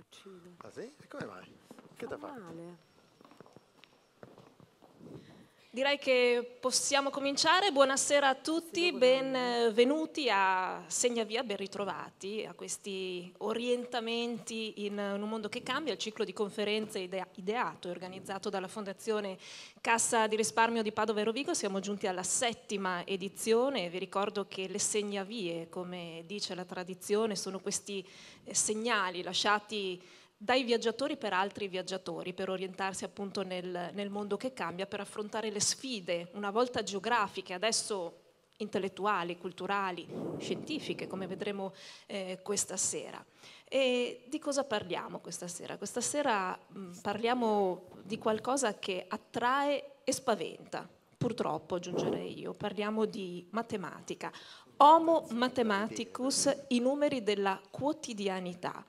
uccide. Ah sì? E come mai? Che ti ha fatto? Male. Direi che possiamo cominciare. Buonasera a tutti, benvenuti a Segnavia, ben ritrovati a questi orientamenti in un mondo che cambia, il ciclo di conferenze idea- ideato e organizzato dalla Fondazione Cassa di risparmio di Padova e Rovigo. Siamo giunti alla settima edizione. Vi ricordo che le segnavie, come dice la tradizione, sono questi eh, segnali lasciati dai viaggiatori per altri viaggiatori, per orientarsi appunto nel, nel, mondo che cambia, per affrontare le sfide, una volta geografiche, adesso intellettuali, culturali, scientifiche, come vedremo eh, questa sera. E di cosa parliamo questa sera? Questa sera mh, parliamo di qualcosa che attrae e spaventa, purtroppo aggiungerei io, parliamo di matematica. Homo mathematicus, i numeri della quotidianità.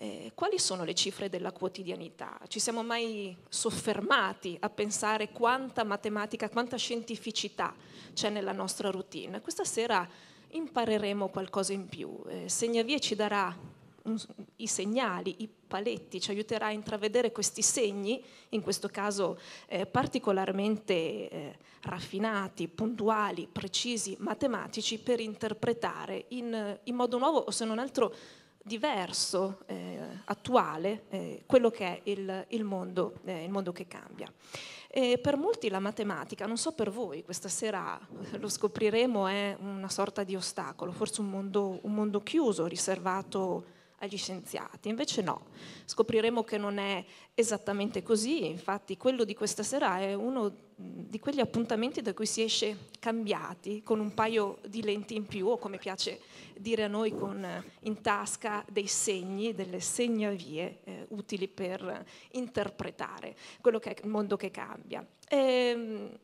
Eh, quali sono le cifre della quotidianità? Ci siamo mai soffermati a pensare quanta matematica, quanta scientificità c'è nella nostra routine? Questa sera impareremo qualcosa in più. Eh, Segnavie ci darà un, i segnali, i paletti, ci aiuterà a intravedere questi segni, in questo caso eh, particolarmente eh, raffinati, puntuali, precisi, matematici, per interpretare in, in modo nuovo o se non altro diverso, eh, attuale, eh, quello che è il, il, mondo, eh, il mondo, che cambia. E per molti la matematica, non so per voi, questa sera lo scopriremo, è una sorta di ostacolo, forse un mondo, un mondo chiuso, riservato agli scienziati. Invece no, scopriremo che non è esattamente così, infatti quello di questa sera è uno di quegli appuntamenti da cui si esce cambiati, con un paio di lenti in più, o come piace dire a noi, con in tasca dei segni, delle segnavie eh, utili per interpretare quello che è il mondo che cambia. E, ehm,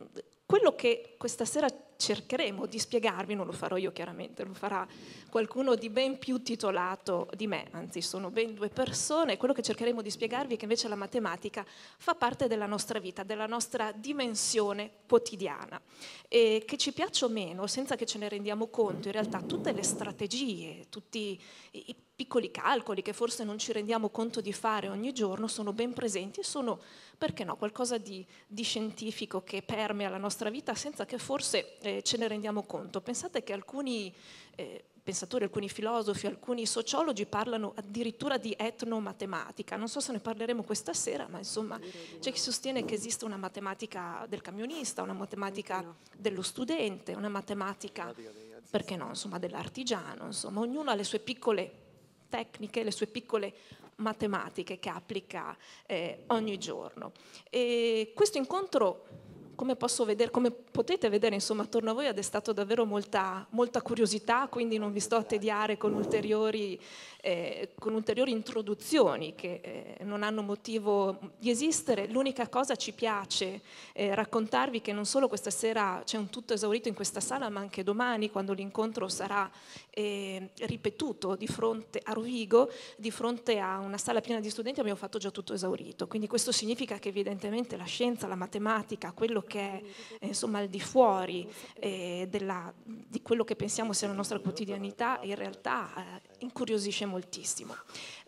quello che questa sera cercheremo di spiegarvi, non lo farò io chiaramente, lo farà qualcuno di ben più titolato di me, anzi sono ben due persone, quello che cercheremo di spiegarvi è che invece la matematica fa parte della nostra vita, della nostra dimensione quotidiana. E che ci piaccia o meno, senza che ce ne rendiamo conto, in realtà tutte le strategie, tutti i piccoli calcoli che forse non ci rendiamo conto di fare ogni giorno sono ben presenti e sono, perché no, qualcosa di, di scientifico che permea la nostra vita senza che forse eh, ce ne rendiamo conto. Pensate che alcuni eh, pensatori, alcuni filosofi, alcuni sociologi parlano addirittura di etnomatematica. Non so se ne parleremo questa sera, ma insomma c'è chi sostiene che esiste una matematica del camionista, una matematica dello studente, una matematica, perché no, insomma, dell'artigiano, insomma, ognuno ha le sue piccole tecniche, le sue piccole matematiche che applica eh, ogni giorno. E questo incontro come, vedere, come, potete vedere insomma, attorno a voi ha destato davvero molta, molta curiosità, quindi non vi sto a tediare con ulteriori eh, con ulteriori introduzioni che eh, non hanno motivo di esistere. L'unica cosa ci piace eh, raccontarvi che non solo questa sera c'è un tutto esaurito in questa sala, ma anche domani, quando l'incontro sarà eh, ripetuto di fronte a Rovigo, di fronte a una sala piena di studenti, abbiamo fatto già tutto esaurito. Quindi questo significa che evidentemente la scienza, la matematica, quello che è eh, insomma al di fuori eh, della, di quello che pensiamo sia la nostra quotidianità, in realtà incuriosisce moltissimo.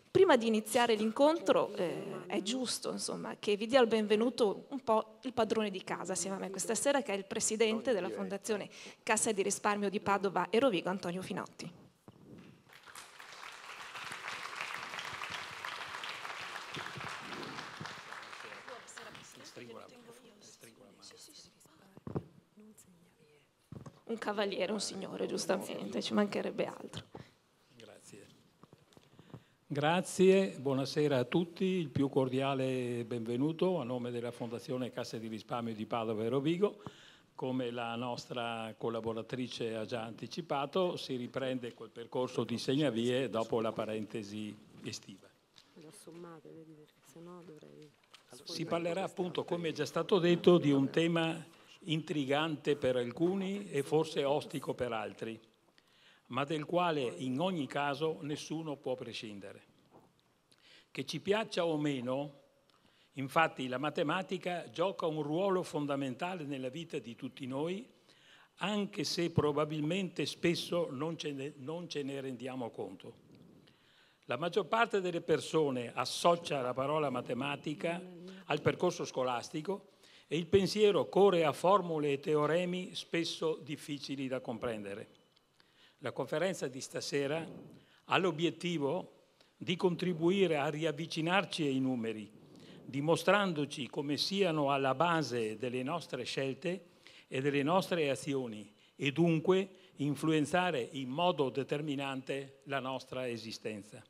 Prima di iniziare l'incontro eh, è giusto insomma, che vi dia il benvenuto un po' il padrone di casa assieme a me questa sera, che è il presidente della Fondazione Cassa di risparmio di Padova e Rovigo, Antonio Finotti. Un cavaliere, un signore, giustamente, ci mancherebbe altro. Grazie, buonasera a tutti, il più cordiale benvenuto a nome della Fondazione Cassa di Risparmio di Padova e Rovigo. Come la nostra collaboratrice ha già anticipato, si riprende quel percorso di segnavie dopo la parentesi estiva. Si parlerà appunto, come è già stato detto, di un tema intrigante per alcuni e forse ostico per altri ma del quale in ogni caso nessuno può prescindere. Che ci piaccia o meno, infatti la matematica gioca un ruolo fondamentale nella vita di tutti noi, anche se probabilmente spesso non ce ne, non ce ne rendiamo conto. La maggior parte delle persone associa la parola matematica al percorso scolastico e il pensiero corre a formule e teoremi spesso difficili da comprendere. La conferenza di stasera ha l'obiettivo di contribuire a riavvicinarci ai numeri, dimostrandoci come siano alla base delle nostre scelte e delle nostre azioni e dunque influenzare in modo determinante la nostra esistenza.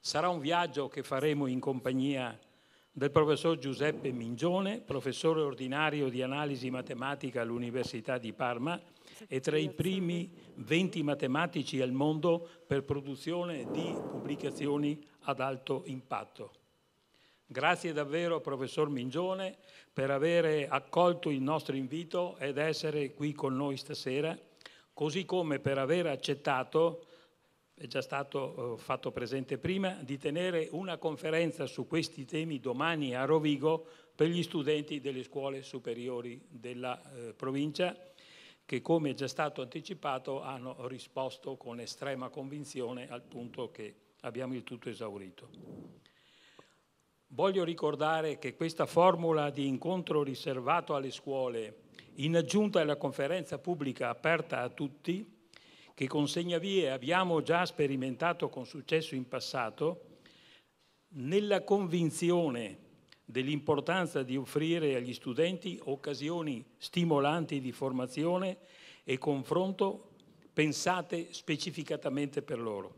Sarà un viaggio che faremo in compagnia del professor Giuseppe Mingione, professore ordinario di analisi matematica all'Università di Parma e tra i primi 20 matematici al mondo per produzione di pubblicazioni ad alto impatto. Grazie davvero professor Mingione per aver accolto il nostro invito ed essere qui con noi stasera, così come per aver accettato, è già stato eh, fatto presente prima, di tenere una conferenza su questi temi domani a Rovigo per gli studenti delle scuole superiori della eh, provincia che come è già stato anticipato hanno risposto con estrema convinzione al punto che abbiamo il tutto esaurito. Voglio ricordare che questa formula di incontro riservato alle scuole, in aggiunta alla conferenza pubblica aperta a tutti, che con Segnavie abbiamo già sperimentato con successo in passato, nella convinzione dell'importanza di offrire agli studenti occasioni stimolanti di formazione e confronto pensate specificatamente per loro.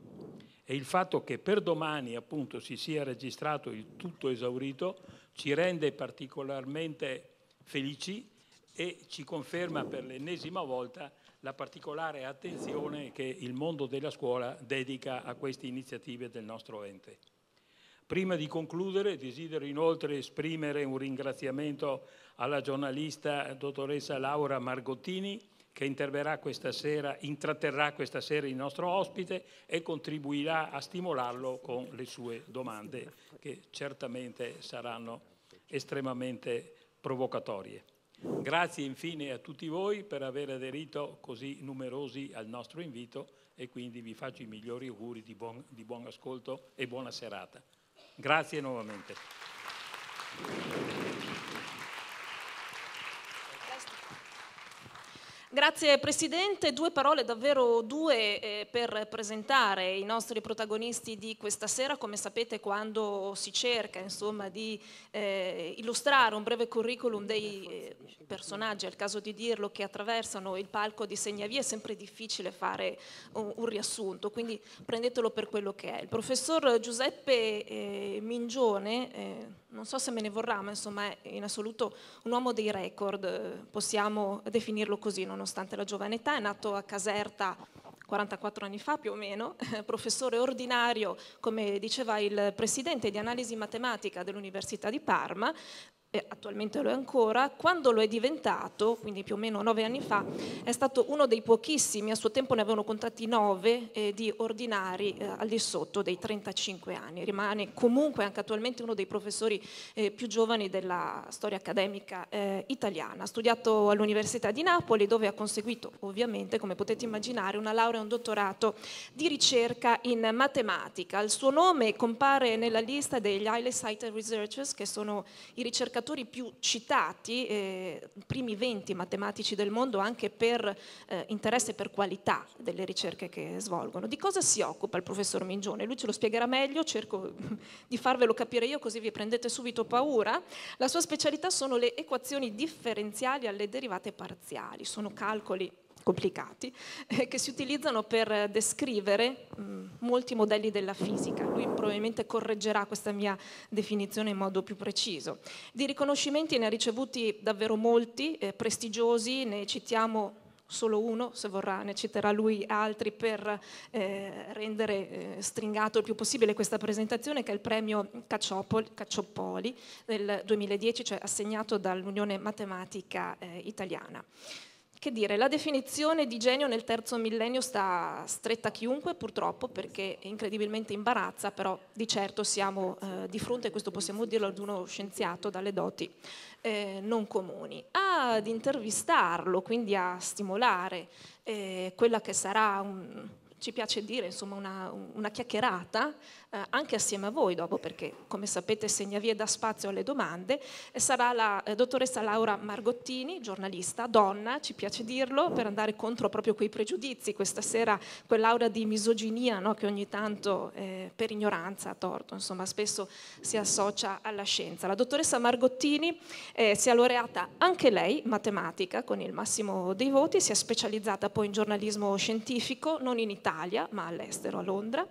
E il fatto che per domani appunto si sia registrato il tutto esaurito ci rende particolarmente felici e ci conferma per l'ennesima volta la particolare attenzione che il mondo della scuola dedica a queste iniziative del nostro ente. Prima di concludere desidero inoltre esprimere un ringraziamento alla giornalista dottoressa Laura Margottini che interverrà questa sera, intratterrà questa sera il nostro ospite e contribuirà a stimolarlo con le sue domande che certamente saranno estremamente provocatorie. Grazie infine a tutti voi per aver aderito così numerosi al nostro invito e quindi vi faccio i migliori auguri di buon, di buon ascolto e buona serata. Grazie nuovamente. Grazie Presidente, due parole, davvero due, eh, per presentare i nostri protagonisti di questa sera. Come sapete quando si cerca insomma, di eh, illustrare un breve curriculum dei eh, personaggi, è il caso di dirlo, che attraversano il palco di Segnavia è sempre difficile fare un, un riassunto, quindi prendetelo per quello che è. Il professor Giuseppe eh, Mingione eh, non so se me ne vorrà, ma insomma è in assoluto un uomo dei record, possiamo definirlo così, nonostante la giovane età, è nato a Caserta 44 anni fa più o meno, professore ordinario, come diceva il presidente di analisi matematica dell'Università di Parma, e attualmente lo è ancora, quando lo è diventato, quindi più o meno nove anni fa, è stato uno dei pochissimi, a suo tempo ne avevano contati nove, eh, di ordinari eh, al di sotto dei 35 anni. Rimane comunque anche attualmente uno dei professori eh, più giovani della storia accademica eh, italiana. Ha studiato all'Università di Napoli dove ha conseguito ovviamente, come potete immaginare, una laurea e un dottorato di ricerca in matematica. Il suo nome compare nella lista degli highly cited researchers, che sono i ricercatori ricercatori più citati, eh, primi 20 matematici del mondo anche per eh, interesse e per qualità delle ricerche che svolgono. Di cosa si occupa il professor Mingione? Lui ce lo spiegherà meglio, cerco di farvelo capire io così vi prendete subito paura. La sua specialità sono le equazioni differenziali alle derivate parziali, sono calcoli complicati, eh, che si utilizzano per descrivere mh, molti modelli della fisica. Lui probabilmente correggerà questa mia definizione in modo più preciso. Di riconoscimenti ne ha ricevuti davvero molti, eh, prestigiosi, ne citiamo solo uno, se vorrà ne citerà lui altri per eh, rendere eh, stringato il più possibile questa presentazione, che è il premio Caccioppoli del 2010, cioè assegnato dall'Unione Matematica eh, Italiana. Che dire, la definizione di genio nel terzo millennio sta stretta a chiunque purtroppo perché incredibilmente imbarazza, però di certo siamo eh, di fronte, e questo possiamo dirlo, ad uno scienziato dalle doti eh, non comuni. Ad intervistarlo, quindi a stimolare eh, quella che sarà un, ci piace dire, insomma, una, una chiacchierata eh, anche assieme a voi dopo, perché come sapete Segnavie dà spazio alle domande, e sarà la eh, dottoressa Laura Margottini, giornalista, donna, ci piace dirlo, per andare contro proprio quei pregiudizi, questa sera quell'aura di misoginia no, che ogni tanto eh, per ignoranza, a torto, insomma, spesso si associa alla scienza. La dottoressa Margottini eh, si è laureata anche lei, matematica, con il massimo dei voti, si è specializzata poi in giornalismo scientifico, non in Italia, ma all'estero, a Londra.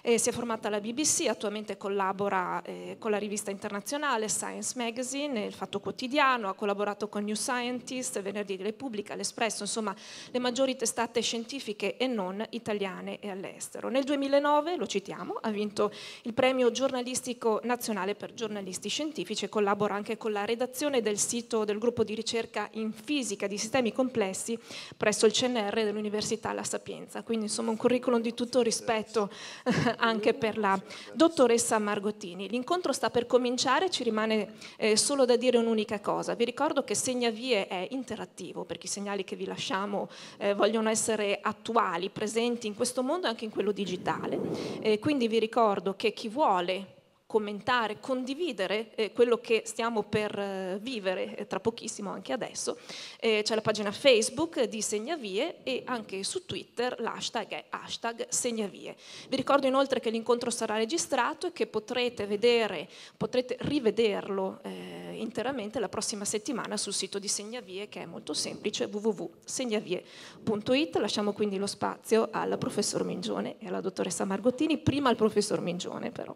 Eh, si è formata alla BBC, attualmente collabora eh, con la rivista internazionale Science Magazine, Il Fatto Quotidiano, ha collaborato con New Scientist, Venerdì Repubblica, L'Espresso, insomma le maggiori testate scientifiche e non italiane e all'estero. Nel 2009, lo citiamo, ha vinto il premio giornalistico nazionale per giornalisti scientifici e collabora anche con la redazione del sito del gruppo di ricerca in fisica di sistemi complessi presso il CNR dell'Università La Sapienza. Quindi insomma un curriculum di tutto rispetto anche per la dottoressa Margottini. L'incontro sta per cominciare, ci rimane eh, solo da dire un'unica cosa. Vi ricordo che Segnavie è interattivo perché i segnali che vi lasciamo eh, vogliono essere attuali, presenti in questo mondo e anche in quello digitale. Eh, quindi vi ricordo che chi vuole commentare, condividere eh, quello che stiamo per eh, vivere eh, tra pochissimo, anche adesso. Eh, c'è la pagina Facebook di Segnavie e anche su Twitter l'hashtag è hashtag Segnavie. Vi ricordo inoltre che l'incontro sarà registrato e che potrete vedere, potrete rivederlo eh, interamente la prossima settimana sul sito di Segnavie che è molto semplice www.segnavie.it. Lasciamo quindi lo spazio al professor Mingione e alla dottoressa Margottini, prima al professor Mingione però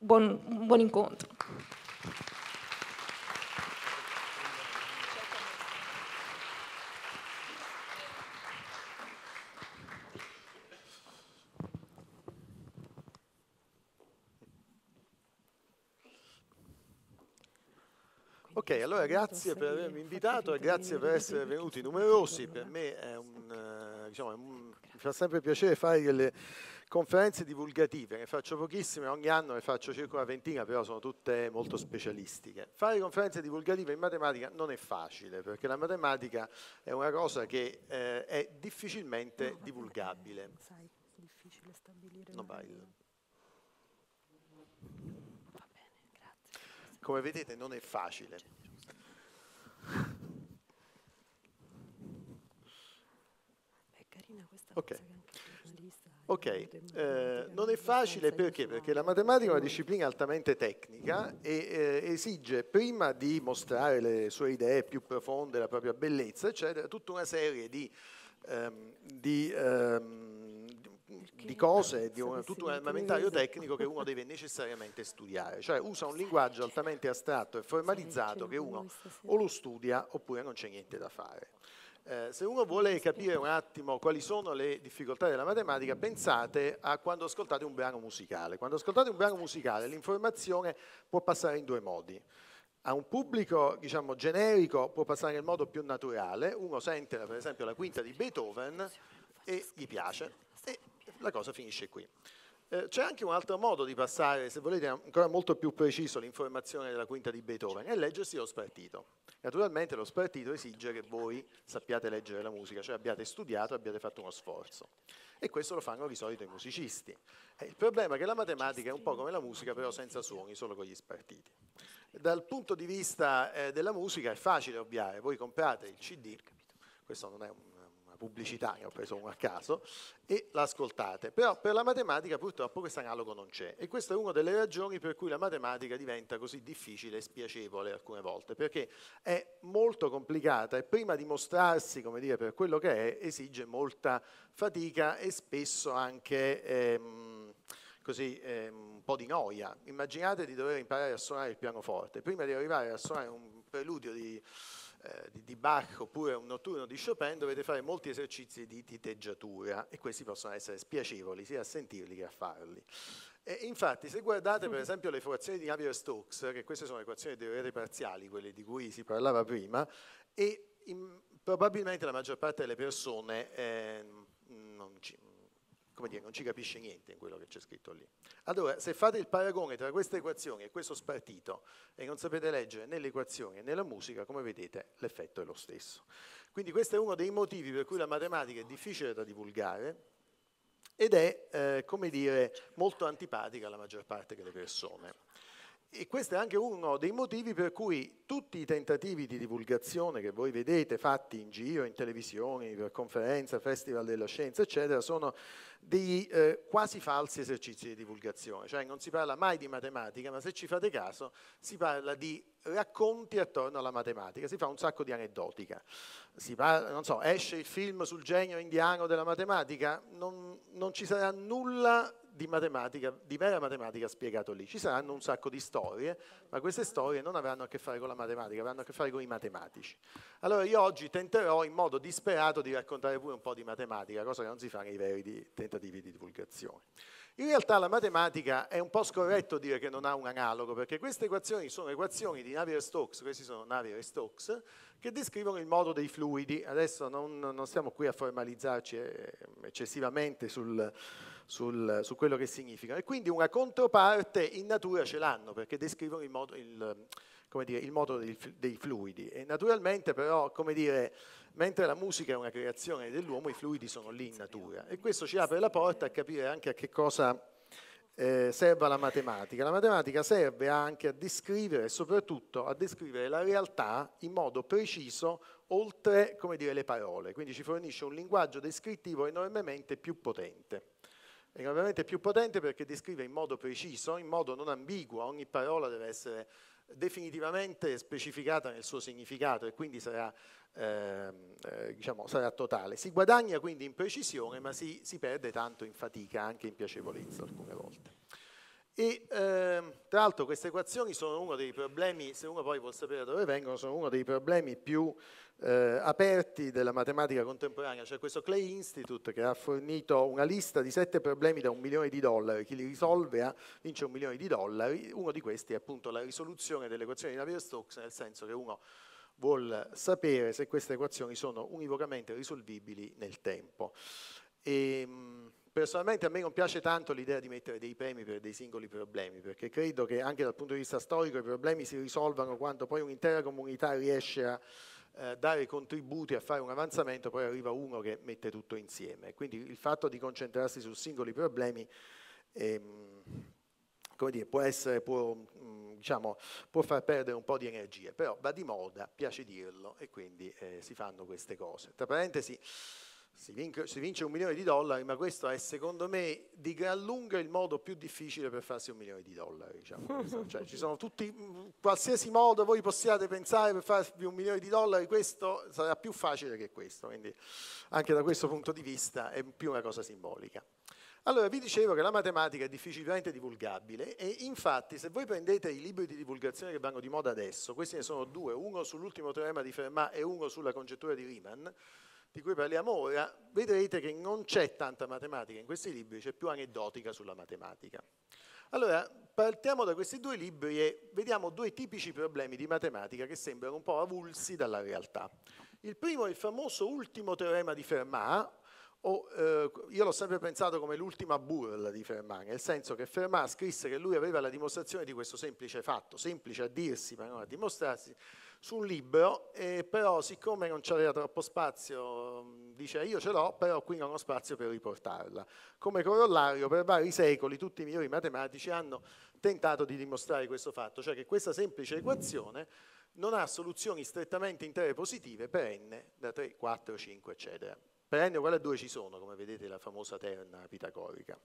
buon, buon incontro. Ok, allora grazie per avermi invitato e grazie per essere venuti numerosi. Per me è un, eh, diciamo, è un, mi fa sempre piacere fare delle conferenze divulgative, ne faccio pochissime, ogni anno ne faccio circa una ventina, però sono tutte molto specialistiche. Fare conferenze divulgative in matematica non è facile, perché la matematica è una cosa che eh, è difficilmente divulgabile. Sai, è difficile stabilire. Grazie. Come vedete non è facile. È carina questa Ok. cosa che anche il giornalista è Ok, eh, non è facile perché? Perché la matematica è una disciplina altamente tecnica e eh, esige prima di mostrare le sue idee più profonde, la propria bellezza, eccetera, tutta una serie di, ehm, di, ehm, di cose, di un, tutto un armamentario tecnico che uno deve necessariamente studiare, cioè usa un linguaggio altamente astratto e formalizzato che uno o lo studia oppure non c'è niente da fare. Eh, se uno vuole capire un attimo quali sono le difficoltà della matematica, pensate a quando ascoltate un brano musicale. Quando ascoltate un brano musicale l'informazione può passare in due modi. A un pubblico diciamo, generico può passare nel modo più naturale, uno sente per esempio la quinta di Beethoven e gli piace e la cosa finisce qui. Eh, c'è anche un altro modo di passare, se volete ancora molto più preciso, l'informazione della quinta di Beethoven, è leggersi lo spartito. Naturalmente lo spartito esige che voi sappiate leggere la musica, cioè abbiate studiato, abbiate fatto uno sforzo. E questo lo fanno di solito i musicisti. Eh, il problema è che la matematica è un po' come la musica, però senza suoni, solo con gli spartiti. Dal punto di vista eh, della musica è facile ovviare, voi comprate il CD, questo non è un- pubblicità, ne ho preso uno a caso, e l'ascoltate. Però per la matematica purtroppo questo analogo non c'è e questa è una delle ragioni per cui la matematica diventa così difficile e spiacevole alcune volte, perché è molto complicata e prima di mostrarsi, come dire, per quello che è, esige molta fatica e spesso anche ehm, così ehm, un po' di noia. Immaginate di dover imparare a suonare il pianoforte. Prima di arrivare a suonare un preludio di, eh, di, Bach oppure un notturno di Chopin dovete fare molti esercizi di titeggiatura e questi possono essere spiacevoli sia a sentirli che a farli. E infatti, se guardate per esempio le equazioni di Navier-Stokes, che queste sono le equazioni dei reti parziali, quelle di cui si parlava prima, e in- probabilmente la maggior parte delle persone eh, non, ci, come dire, non ci capisce niente in quello che c'è scritto lì. Allora, se fate il paragone tra queste equazioni e questo spartito e non sapete leggere né le equazioni né la musica, come vedete l'effetto è lo stesso. Quindi questo è uno dei motivi per cui la matematica è difficile da divulgare ed è, eh, come dire, molto antipatica alla maggior parte delle persone. E questo è anche uno dei motivi per cui tutti i tentativi di divulgazione che voi vedete fatti in giro, in televisione, per conferenze, festival della scienza, eccetera, sono dei eh, quasi falsi esercizi di divulgazione. Cioè non si parla mai di matematica, ma se ci fate caso si parla di racconti attorno alla matematica, si fa un sacco di aneddotica. Parla, non so, esce il film sul genio indiano della matematica, non, non ci sarà nulla di matematica, di vera matematica spiegato lì. Ci saranno un sacco di storie, ma queste storie non avranno a che fare con la matematica, avranno a che fare con i matematici. Allora io oggi tenterò in modo disperato di raccontare pure un po' di matematica, cosa che non si fa nei veri di, tentativi di divulgazione. In realtà la matematica è un po' scorretto dire che non ha un analogo, perché queste equazioni sono equazioni di Navier-Stokes, questi sono Navier-Stokes, che descrivono il modo dei fluidi. Adesso non, non stiamo qui a formalizzarci eh, eccessivamente sul, sul, su quello che significano. E quindi una controparte in natura ce l'hanno, perché descrivono il modo, il, dire, il modo dei, dei, fluidi. E naturalmente però, come dire, mentre la musica è una creazione dell'uomo, i fluidi sono lì in natura. E questo ci apre la porta a capire anche a che cosa eh, serve la matematica. La matematica serve anche a descrivere, soprattutto a descrivere la realtà in modo preciso, oltre dire, le parole. Quindi ci fornisce un linguaggio descrittivo enormemente più potente. Enormemente più potente perché descrive in modo preciso, in modo non ambiguo, ogni parola deve essere definitivamente specificata nel suo significato e quindi sarà, eh, eh, diciamo, sarà totale. Si guadagna quindi in precisione ma si, si, perde tanto in fatica, anche in piacevolezza alcune volte. E eh, tra l'altro queste equazioni sono uno dei problemi, se uno poi vuol sapere da dove vengono, sono uno dei problemi più eh, aperti della matematica contemporanea. C'è questo Clay Institute che ha fornito una lista di sette problemi da un milione di dollari, chi li risolve ha, vince un milione di dollari, uno di questi è appunto la risoluzione delle equazioni di Navier-Stokes, nel senso che uno vuol sapere se queste equazioni sono univocamente risolvibili nel tempo. E, ehm, Personalmente a me non piace tanto l'idea di mettere dei premi per dei singoli problemi, perché credo che anche dal punto di vista storico i problemi si risolvano quando poi un'intera comunità riesce a eh, dare contributi, a fare un avanzamento, poi arriva uno che mette tutto insieme. Quindi il fatto di concentrarsi su singoli problemi ehm, dire, può, essere, può, mm, diciamo, può, far perdere un po' di energie, però va di moda, piace dirlo, e quindi eh, si fanno queste cose. Tra parentesi, si, vince, si vince un milione di dollari, ma questo è secondo me di gran lunga il modo più difficile per farsi un milione di dollari. Diciamo. cioè, ci sono tutti, qualsiasi modo voi possiate pensare per farvi un milione di dollari, questo sarà più facile che questo, quindi anche da questo punto di vista è più una cosa simbolica. Allora, vi dicevo che la matematica è difficilmente divulgabile e infatti se voi prendete i libri di divulgazione che vanno di moda adesso, questi ne sono due, uno sull'ultimo teorema di Fermat e uno sulla congettura di Riemann, di cui parliamo ora, vedrete che non c'è tanta matematica in questi libri, c'è più aneddotica sulla matematica. Allora, partiamo da questi due libri e vediamo due tipici problemi di matematica che sembrano un po' avulsi dalla realtà. Il primo è il famoso ultimo teorema di Fermat, o, eh, io l'ho sempre pensato come l'ultima burla di Fermat, nel senso che Fermat scrisse che lui aveva la dimostrazione di questo semplice fatto, semplice a dirsi ma non a dimostrarsi, su un libro, e però siccome non c'aveva troppo spazio, dice io ce l'ho, però qui non ho spazio per riportarla. Come corollario, per vari secoli tutti i migliori matematici hanno tentato di dimostrare questo fatto, cioè che questa semplice equazione non ha soluzioni strettamente intere positive per n da 3, 4, 5, eccetera. Per n uguale a 2 ci sono, come vedete, la famosa terna pitagorica.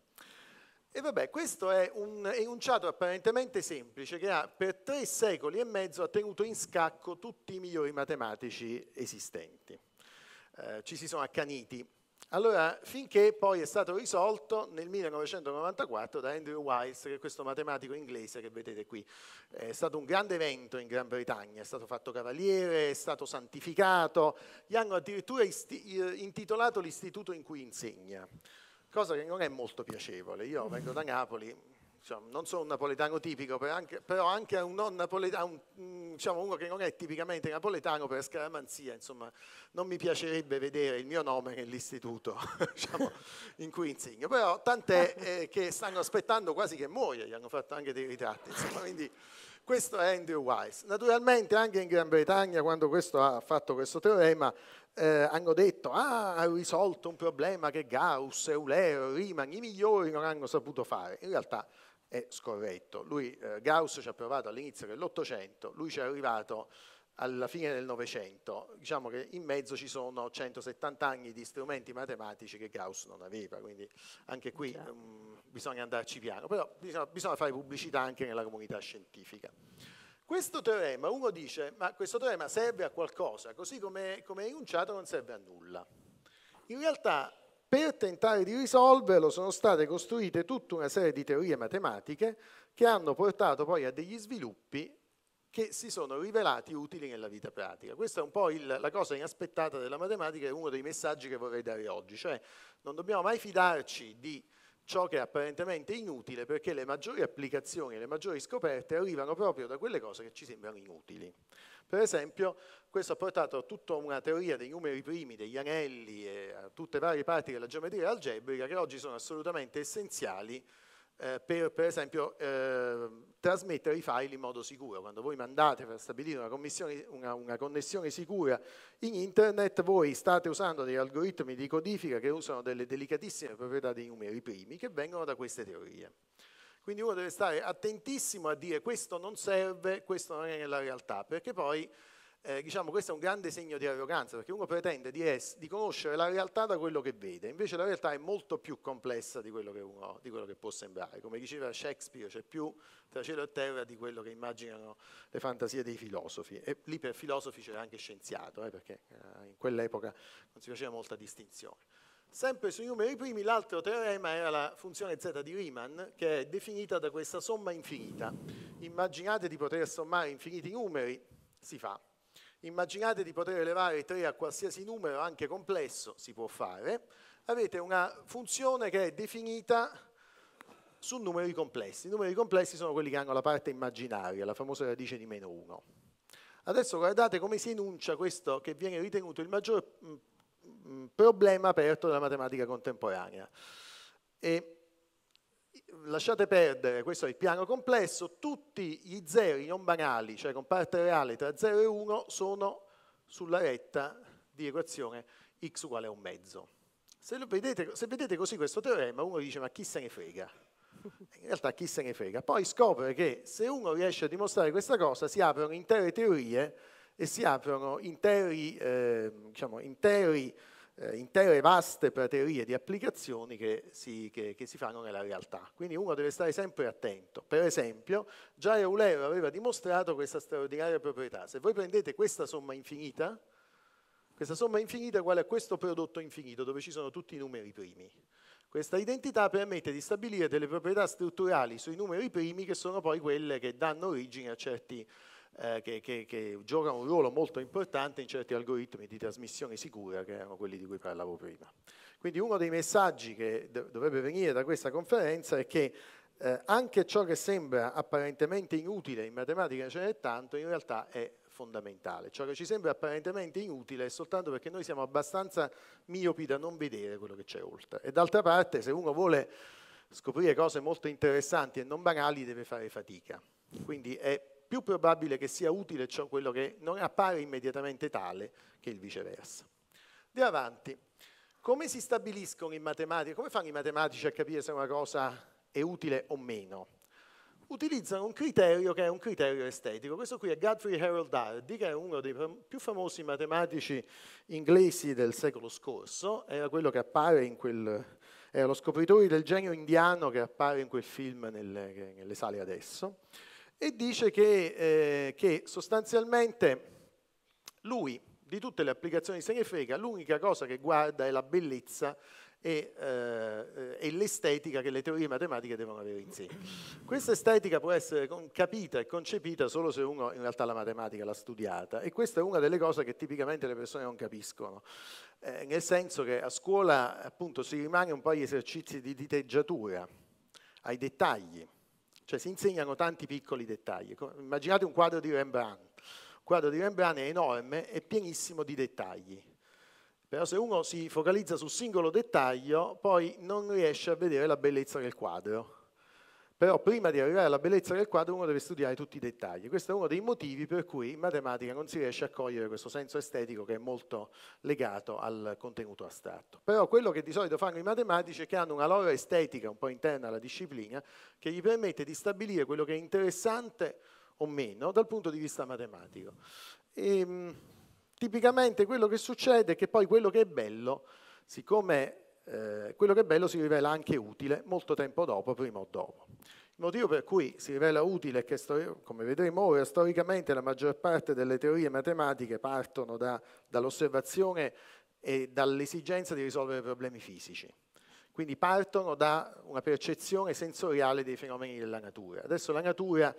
E vabbè, questo è un enunciato apparentemente semplice che ha per tre secoli e mezzo ha tenuto in scacco tutti i migliori matematici esistenti. Eh, ci si sono accaniti. Allora, finché poi è stato risolto nel 1994 da Andrew Wiles, che è questo matematico inglese che vedete qui. È stato un grande evento in Gran Bretagna, è stato fatto cavaliere, è stato santificato, gli hanno addirittura intitolato l'istituto in cui insegna cosa che non è molto piacevole. Io vengo da Napoli, diciamo, non sono un napoletano tipico, però anche, però anche un non napoletano, un, diciamo, uno che non è tipicamente napoletano per scaramanzia, insomma, non mi piacerebbe vedere il mio nome nell'istituto diciamo, in cui insegno. Però tant'è eh, che stanno aspettando quasi che muoia, gli hanno fatto anche dei ritratti, insomma, quindi questo è Andrew Wise. Naturalmente anche in Gran Bretagna, quando questo ha fatto questo teorema, eh, hanno detto ah, ha risolto un problema che Gauss, Eulero, Riemann, i migliori non hanno saputo fare. In realtà è scorretto. Lui, eh, Gauss ci ha provato all'inizio dell'Ottocento, lui ci è arrivato alla fine del Novecento. Diciamo che in mezzo ci sono 170 anni di strumenti matematici che Gauss non aveva, quindi anche qui um, bisogna andarci piano, però bisogna, bisogna fare pubblicità anche nella comunità scientifica. Questo teorema, uno dice, ma questo teorema serve a qualcosa, così come, è enunciato non serve a nulla. In realtà, per tentare di risolverlo sono state costruite tutta una serie di teorie matematiche che hanno portato poi a degli sviluppi che si sono rivelati utili nella vita pratica. Questa è un po' il, la cosa inaspettata della matematica e uno dei messaggi che vorrei dare oggi, cioè non dobbiamo mai fidarci di ciò che è apparentemente inutile perché le maggiori applicazioni, le maggiori scoperte arrivano proprio da quelle cose che ci sembrano inutili. Per esempio, questo ha portato a tutta una teoria dei numeri primi, degli anelli e a tutte varie parti della geometria algebrica che oggi sono assolutamente essenziali eh, per, per esempio, eh, trasmettere i file in modo sicuro. Quando voi mandate per stabilire una, una, una, connessione sicura in internet, voi state usando degli algoritmi di codifica che usano delle delicatissime proprietà dei numeri primi che vengono da queste teorie. Quindi uno deve stare attentissimo a dire questo non serve, questo non è nella realtà, perché poi eh, diciamo, questo è un grande segno di arroganza, perché uno pretende di, es- di, conoscere la realtà da quello che vede, invece la realtà è molto più complessa di quello che, uno, di quello che può sembrare. Come diceva Shakespeare, c'è più tra cielo e terra di quello che immaginano le fantasie dei filosofi. E lì per filosofi c'era anche scienziato, eh, perché eh, in quell'epoca non si faceva molta distinzione. Sempre sui numeri primi, l'altro teorema era la funzione z di Riemann, che è definita da questa somma infinita. Immaginate di poter sommare infiniti numeri, si fa, immaginate di poter elevare 3 a qualsiasi numero, anche complesso, si può fare, avete una funzione che è definita su numeri complessi. I numeri complessi sono quelli che hanno la parte immaginaria, la famosa radice di meno 1. Adesso guardate come si enuncia questo che viene ritenuto il maggior mm, mm, problema aperto della matematica contemporanea. E lasciate perdere, questo è il piano complesso, tutti gli zeri non banali, cioè con parte reale tra 0 e 1, sono sulla retta di equazione x uguale a un mezzo. Se vedete, se vedete così questo teorema, uno dice ma chi se ne frega? In realtà chi se ne frega? Poi scopre che se uno riesce a dimostrare questa cosa si aprono intere teorie e si aprono interi, eh, diciamo, interi eh, intere vaste praterie di applicazioni che si, che, che si, fanno nella realtà. Quindi uno deve stare sempre attento. Per esempio, già Eulero aveva dimostrato questa straordinaria proprietà. Se voi prendete questa somma infinita, questa somma infinita è uguale a questo prodotto infinito, dove ci sono tutti i numeri primi. Questa identità permette di stabilire delle proprietà strutturali sui numeri primi che sono poi quelle che danno origine a certi eh, che, che, che giocano un ruolo molto importante in certi algoritmi di trasmissione sicura che erano quelli di cui parlavo prima. Quindi uno dei messaggi che dovrebbe venire da questa conferenza è che eh, anche ciò che sembra apparentemente inutile in matematica ce n'è tanto, in realtà è fondamentale. Ciò che ci sembra apparentemente inutile è soltanto perché noi siamo abbastanza miopi da non vedere quello che c'è oltre. E d'altra parte, se uno vuole scoprire cose molto interessanti e non banali, deve fare fatica. Quindi è più probabile che sia utile ciò quello che non appare immediatamente tale che il viceversa. Andiamo avanti. Come si stabiliscono in matematica, come fanno i matematici a capire se una cosa è utile o meno? Utilizzano un criterio che è un criterio estetico. Questo qui è Godfrey Harold Hardy, che è uno dei più famosi matematici inglesi del secolo scorso, era quello che appare in quel, era lo scopritore del genio indiano che appare in quel film nelle, nelle sale adesso e dice che, eh, che sostanzialmente lui di tutte le applicazioni se ne frega, l'unica cosa che guarda è la bellezza e, eh, l'estetica che le teorie matematiche devono avere in sé. Questa estetica può essere capita e concepita solo se uno in realtà la matematica l'ha studiata e questa è una delle cose che tipicamente le persone non capiscono, eh, nel senso che a scuola appunto si rimane un po' agli esercizi di diteggiatura, ai dettagli, cioè si insegnano tanti piccoli dettagli. Immaginate un quadro di Rembrandt. Un quadro di Rembrandt è enorme e pienissimo di dettagli. Però se uno si focalizza sul singolo dettaglio, poi non riesce a vedere la bellezza del quadro. Però prima di arrivare alla bellezza del quadro uno deve studiare tutti i dettagli. Questo è uno dei motivi per cui in matematica non si riesce a cogliere questo senso estetico che è molto legato al contenuto astratto. Però quello che di solito fanno i matematici è che hanno una loro estetica un po' interna alla disciplina che gli permette di stabilire quello che è interessante o meno dal punto di vista matematico. E, ehm, tipicamente quello che succede è che poi quello che è bello, siccome eh, quello che è bello si rivela anche utile molto tempo dopo, prima o dopo. Il motivo per cui si rivela utile è che, come vedremo ora, storicamente la maggior parte delle teorie matematiche partono da, dall'osservazione e dall'esigenza di risolvere problemi fisici. Quindi partono da una percezione sensoriale dei fenomeni della natura. Adesso la natura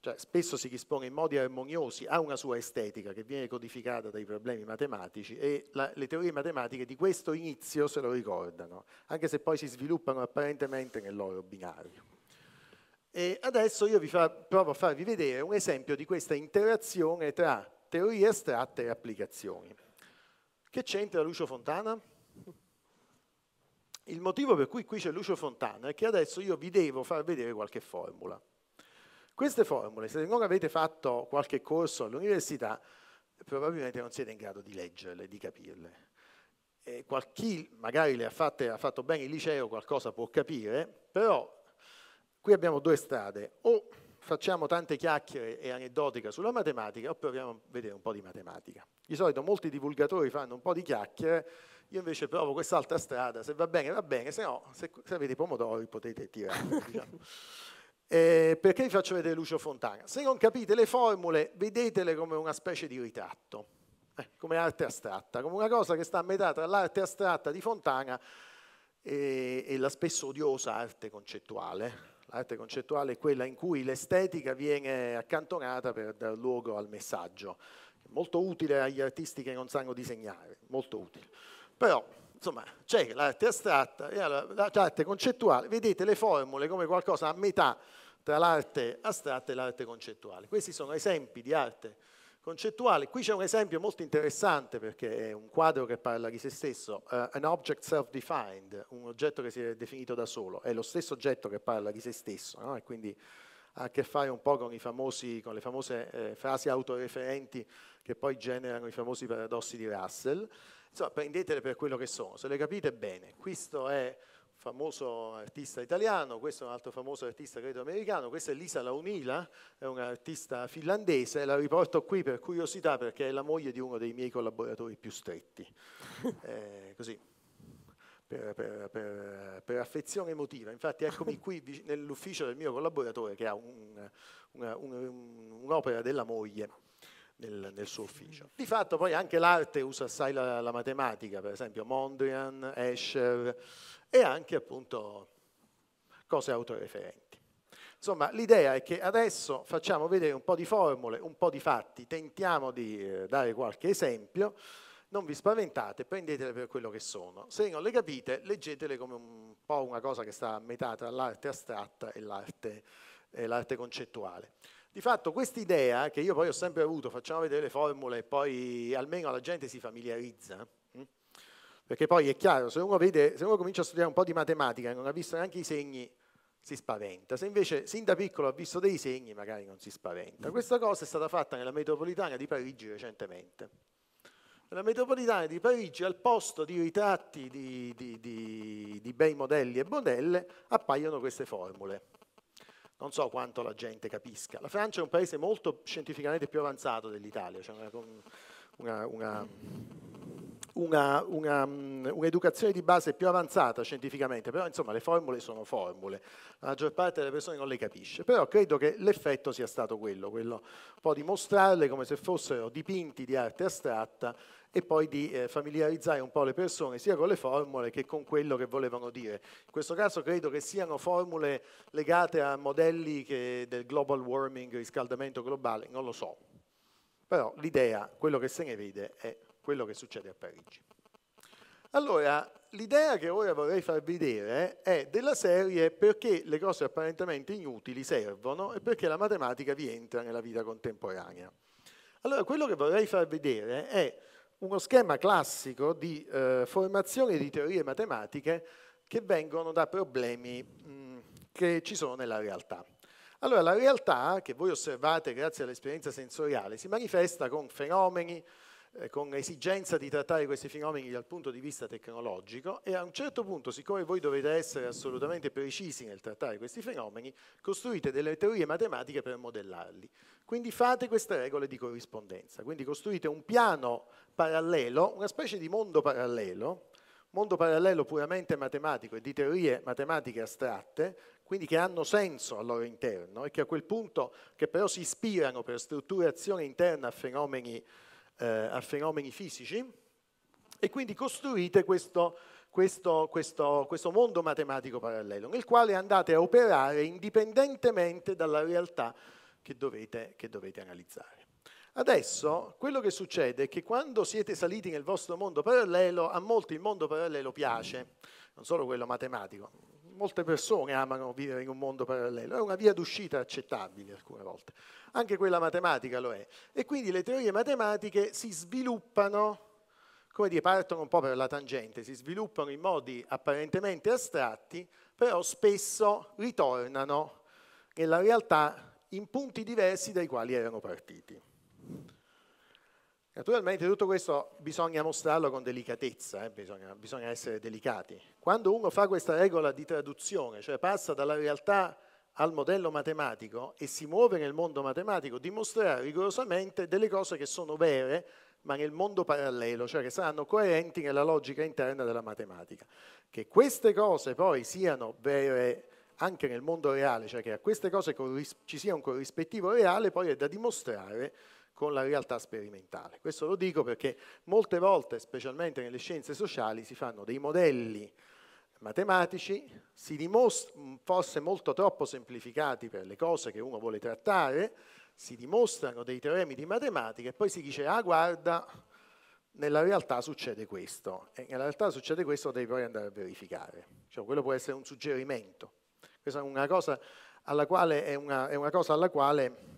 cioè, spesso si dispone in modi armoniosi, ha una sua estetica che viene codificata dai problemi matematici e la, le teorie matematiche di questo inizio se lo ricordano, anche se poi si sviluppano apparentemente nel loro binario. E adesso io vi fa, provo a farvi vedere un esempio di questa interazione tra teorie astratte e applicazioni. Che c'entra Lucio Fontana? Il motivo per cui qui c'è Lucio Fontana è che adesso io vi devo far vedere qualche formula. Queste formule, se non avete fatto qualche corso all'università, probabilmente non siete in grado di leggerle, di capirle. E chi magari le ha fatte, ha fatto bene il liceo, qualcosa può capire, però qui abbiamo due strade. O facciamo tante chiacchiere e aneddotica sulla matematica, o proviamo a vedere un po' di matematica. Di solito molti divulgatori fanno un po' di chiacchiere, io invece provo quest'altra strada, se va bene va bene, se no, se, se avete i pomodori potete tirare. Diciamo. Eh, perché vi faccio vedere Lucio Fontana? Se non capite le formule, vedetele come una specie di ritratto, eh, come arte astratta, come una cosa che sta a metà tra l'arte astratta di Fontana e, e la spesso odiosa arte concettuale. L'arte concettuale è quella in cui l'estetica viene accantonata per dar luogo al messaggio. Molto utile agli artisti che non sanno disegnare, molto utile. Però insomma, c'è l'arte astratta e l'arte concettuale, vedete le formule come qualcosa a metà tra l'arte astratta e l'arte concettuale. Questi sono esempi di arte concettuale. Qui c'è un esempio molto interessante perché è un quadro che parla di se stesso, uh, an object self-defined, un oggetto che si è definito da solo, è lo stesso oggetto che parla di se stesso no? e quindi ha a che fare un po' con, famosi, con le famose eh, frasi autoreferenti che poi generano i famosi paradossi di Russell. Insomma, prendetele per quello che sono, se le capite bene. Questo è un famoso artista italiano, questo è un altro famoso artista credo americano, questa è Lisa Launila, è un'artista finlandese, la riporto qui per curiosità perché è la moglie di uno dei miei collaboratori più stretti. Eh, così. Per, per, per, per, affezione emotiva. Infatti eccomi qui nell'ufficio del mio collaboratore che ha un, una, un, un'opera della moglie nel, nel, suo ufficio. Di fatto poi anche l'arte usa assai la, la matematica, per esempio Mondrian, Escher e anche appunto cose autoreferenti. Insomma, l'idea è che adesso facciamo vedere un po' di formule, un po' di fatti, tentiamo di eh, dare qualche esempio, non vi spaventate, prendetele per quello che sono. Se non le capite, leggetele come un po' una cosa che sta a metà tra l'arte astratta e l'arte, e l'arte concettuale. Di fatto quest'idea, che io poi ho sempre avuto, facciamo vedere le formule e poi almeno la gente si familiarizza, hm? perché poi è chiaro, se uno, vede, se uno comincia a studiare un po' di matematica e non ha visto neanche i segni, si spaventa. Se invece sin da piccolo ha visto dei segni, magari non si spaventa. Questa cosa è stata fatta nella metropolitana di Parigi recentemente. Nella metropolitana di Parigi, al posto di ritratti di, di, di, di bei modelli e modelle, appaiono queste formule non so quanto la gente capisca. La Francia è un paese molto scientificamente più avanzato dell'Italia, cioè una, una, una, un'educazione di base più avanzata scientificamente, però insomma le formule sono formule, la maggior parte delle persone non le capisce, però credo che l'effetto sia stato quello, quello un po' di mostrarle come se fossero dipinti di arte astratta e poi di eh, familiarizzare un po' le persone sia con le formule che con quello che volevano dire. In questo caso credo che siano formule legate a modelli che, del global warming, riscaldamento globale, non lo so. Però l'idea, quello che se ne vede, è quello che succede a Parigi. Allora, l'idea che ora vorrei farvi vedere è della serie perché le cose apparentemente inutili servono e perché la matematica vi entra nella vita contemporanea. Allora, quello che vorrei far vedere è uno schema classico di eh, formazione di teorie matematiche che vengono da problemi mh, che ci sono nella realtà. Allora, la realtà che voi osservate grazie all'esperienza sensoriale si manifesta con fenomeni, eh, con esigenza di trattare questi fenomeni dal punto di vista tecnologico e a un certo punto, siccome voi dovete essere assolutamente precisi nel trattare questi fenomeni, costruite delle teorie matematiche per modellarli. Quindi fate queste regole di corrispondenza, quindi costruite un piano parallelo, una specie di mondo parallelo, mondo parallelo puramente matematico e di teorie matematiche astratte, quindi che hanno senso al loro interno e che a quel punto, che però si ispirano per strutturazione interna a fenomeni, eh, a fenomeni fisici, e quindi costruite questo, questo, questo, questo mondo matematico parallelo, nel quale andate a operare indipendentemente dalla realtà che dovete, che dovete analizzare. Adesso quello che succede è che quando siete saliti nel vostro mondo parallelo, a molti il mondo parallelo piace, non solo quello matematico. Molte persone amano vivere in un mondo parallelo, è una via d'uscita accettabile alcune volte. Anche quella matematica lo è. E quindi le teorie matematiche si sviluppano, come dire, partono un po' per la tangente, si sviluppano in modi apparentemente astratti, però spesso ritornano nella realtà in punti diversi dai quali erano partiti. Naturalmente tutto questo bisogna mostrarlo con delicatezza, eh? bisogna, bisogna, essere delicati. Quando uno fa questa regola di traduzione, cioè passa dalla realtà al modello matematico e si muove nel mondo matematico, dimostrerà rigorosamente delle cose che sono vere, ma nel mondo parallelo, cioè che saranno coerenti nella logica interna della matematica. Che queste cose poi siano vere anche nel mondo reale, cioè che a queste cose ci sia un corrispettivo reale, poi è da dimostrare con la realtà sperimentale. Questo lo dico perché molte volte, specialmente nelle scienze sociali, si fanno dei modelli matematici, si dimostrano forse molto troppo semplificati per le cose che uno vuole trattare, si dimostrano dei teoremi di matematica e poi si dice, ah guarda, nella realtà succede questo, e nella realtà succede questo, devi poi andare a verificare. Cioè, quello può essere un suggerimento. Questa è una cosa alla quale, è una, è una cosa alla quale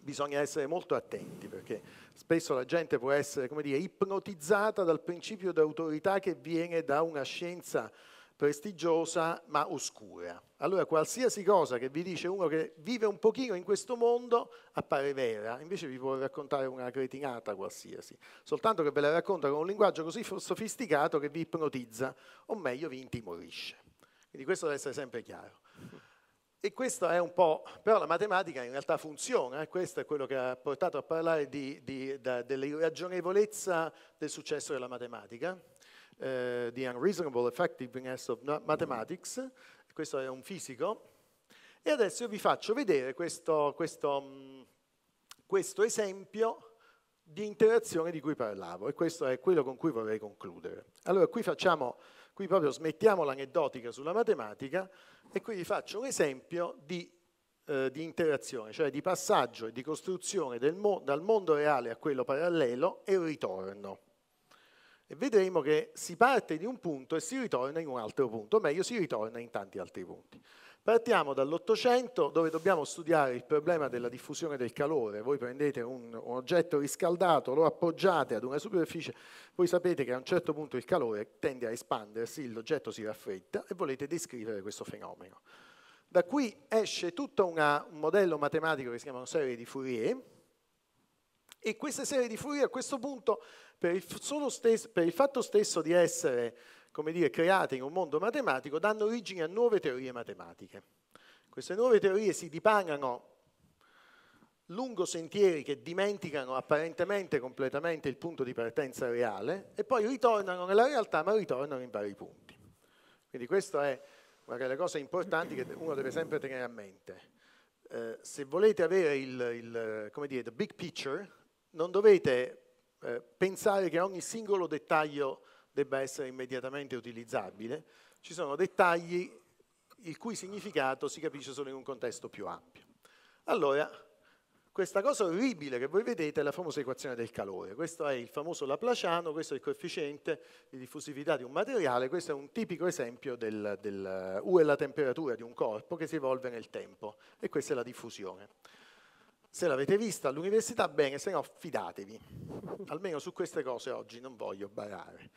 bisogna essere molto attenti perché spesso la gente può essere come dire, ipnotizzata dal principio d'autorità che viene da una scienza prestigiosa ma oscura. Allora qualsiasi cosa che vi dice uno che vive un pochino in questo mondo appare vera, invece vi può raccontare una cretinata qualsiasi, soltanto che ve la racconta con un linguaggio così sofisticato che vi ipnotizza, o meglio vi intimorisce. Quindi questo deve essere sempre chiaro. E questo è un po', però la matematica in realtà funziona, eh? questo è quello che ha portato a parlare di, di, da, dell'irragionevolezza del successo della matematica, eh, the unreasonable effectiveness of mathematics, questo è un fisico, e adesso io vi faccio vedere questo, questo, mm, questo esempio di interazione di cui parlavo, e questo è quello con cui vorrei concludere. Allora qui facciamo, qui proprio smettiamo l'aneddotica sulla matematica, e qui vi faccio un esempio di, eh, di interazione, cioè di passaggio e di costruzione mo dal mondo reale a quello parallelo e ritorno. E vedremo che si parte di un punto e si ritorna in un altro punto, o meglio si ritorna in tanti altri punti. Partiamo dall'Ottocento dove dobbiamo studiare il problema della diffusione del calore. Voi prendete un, un, oggetto riscaldato, lo appoggiate ad una superficie, voi sapete che a un certo punto il calore tende a espandersi, l'oggetto si raffredda e volete descrivere questo fenomeno. Da qui esce tutto una, un modello matematico che si chiama serie di Fourier e queste serie di Fourier a questo punto, per il, stesso, per il fatto stesso di essere come dire, create in un mondo matematico, danno origine a nuove teorie matematiche. Queste nuove teorie si dipanano lungo sentieri che dimenticano apparentemente completamente il punto di partenza reale e poi ritornano nella realtà, ma ritornano in vari punti. Quindi questa è una delle cose importanti che uno deve sempre tenere a mente. Eh, se volete avere il, il, come dire, the big picture, non dovete eh, pensare che ogni singolo dettaglio debba essere immediatamente utilizzabile, ci sono dettagli il cui significato si capisce solo in un contesto più ampio. Allora, questa cosa orribile che voi vedete è la famosa equazione del calore. Questo è il famoso Laplaciano, questo è il coefficiente di diffusività di un materiale, questo è un tipico esempio del, del U è la temperatura di un corpo che si evolve nel tempo e questa è la diffusione. Se l'avete vista all'università, bene, se no fidatevi. Almeno su queste cose oggi non voglio barare.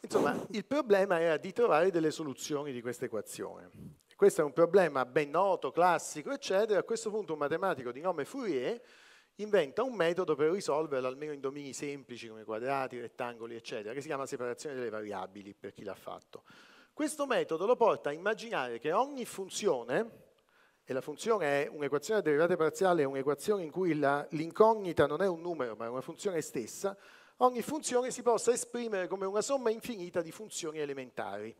Insomma, il problema era di trovare delle soluzioni di questa equazione. Questo è un problema ben noto, classico, eccetera. A questo punto un matematico di nome Fourier inventa un metodo per risolverlo almeno in domini semplici come quadrati, rettangoli, eccetera, che si chiama separazione delle variabili, per chi l'ha fatto. Questo metodo lo porta a immaginare che ogni funzione, e la funzione è un'equazione a derivate parziale, è un'equazione in cui l'incognita non è un numero, ma è una funzione stessa, ogni funzione si possa esprimere come una somma infinita di funzioni elementari.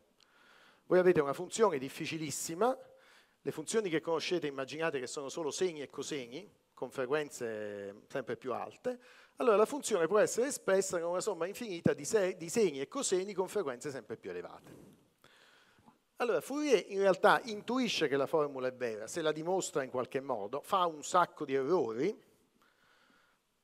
Voi avete una funzione difficilissima, le funzioni che conoscete immaginate che sono solo segni e cosegni, con frequenze sempre più alte, allora la funzione può essere espressa con una somma infinita di, se di segni e coseni con frequenze sempre più elevate. Allora, Fourier in realtà intuisce che la formula è vera, se la dimostra in qualche modo, fa un sacco di errori,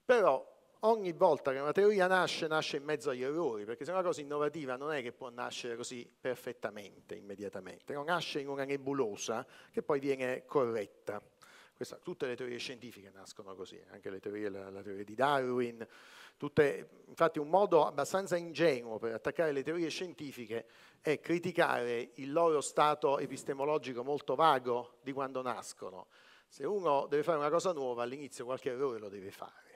però ogni volta che una teoria nasce, nasce in mezzo agli errori, perché se una cosa innovativa non è che può nascere così perfettamente, immediatamente, no? nasce in una nebulosa che poi viene corretta. Questa, tutte le teorie scientifiche nascono così, anche teorie, la, la, teoria di Darwin. Tutte, infatti un modo abbastanza ingenuo per attaccare le teorie scientifiche è criticare il loro stato epistemologico molto vago di quando nascono. Se uno deve fare una cosa nuova, all'inizio qualche errore lo deve fare.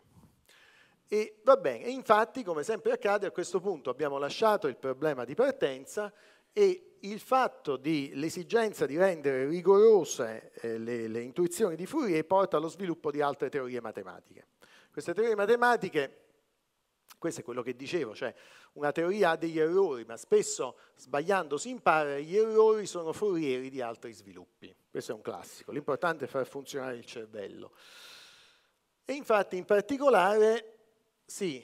E va bene, e infatti, come sempre accade, a questo punto abbiamo lasciato il problema di partenza e il fatto dell'esigenza di rendere rigorose eh, le, le, intuizioni di Fourier porta allo sviluppo di altre teorie matematiche. Queste teorie matematiche, questo è quello che dicevo, cioè una teoria ha degli errori, ma spesso sbagliando si impara, gli errori sono forieri di altri sviluppi. Questo è un classico, l'importante è far funzionare il cervello. E infatti in particolare si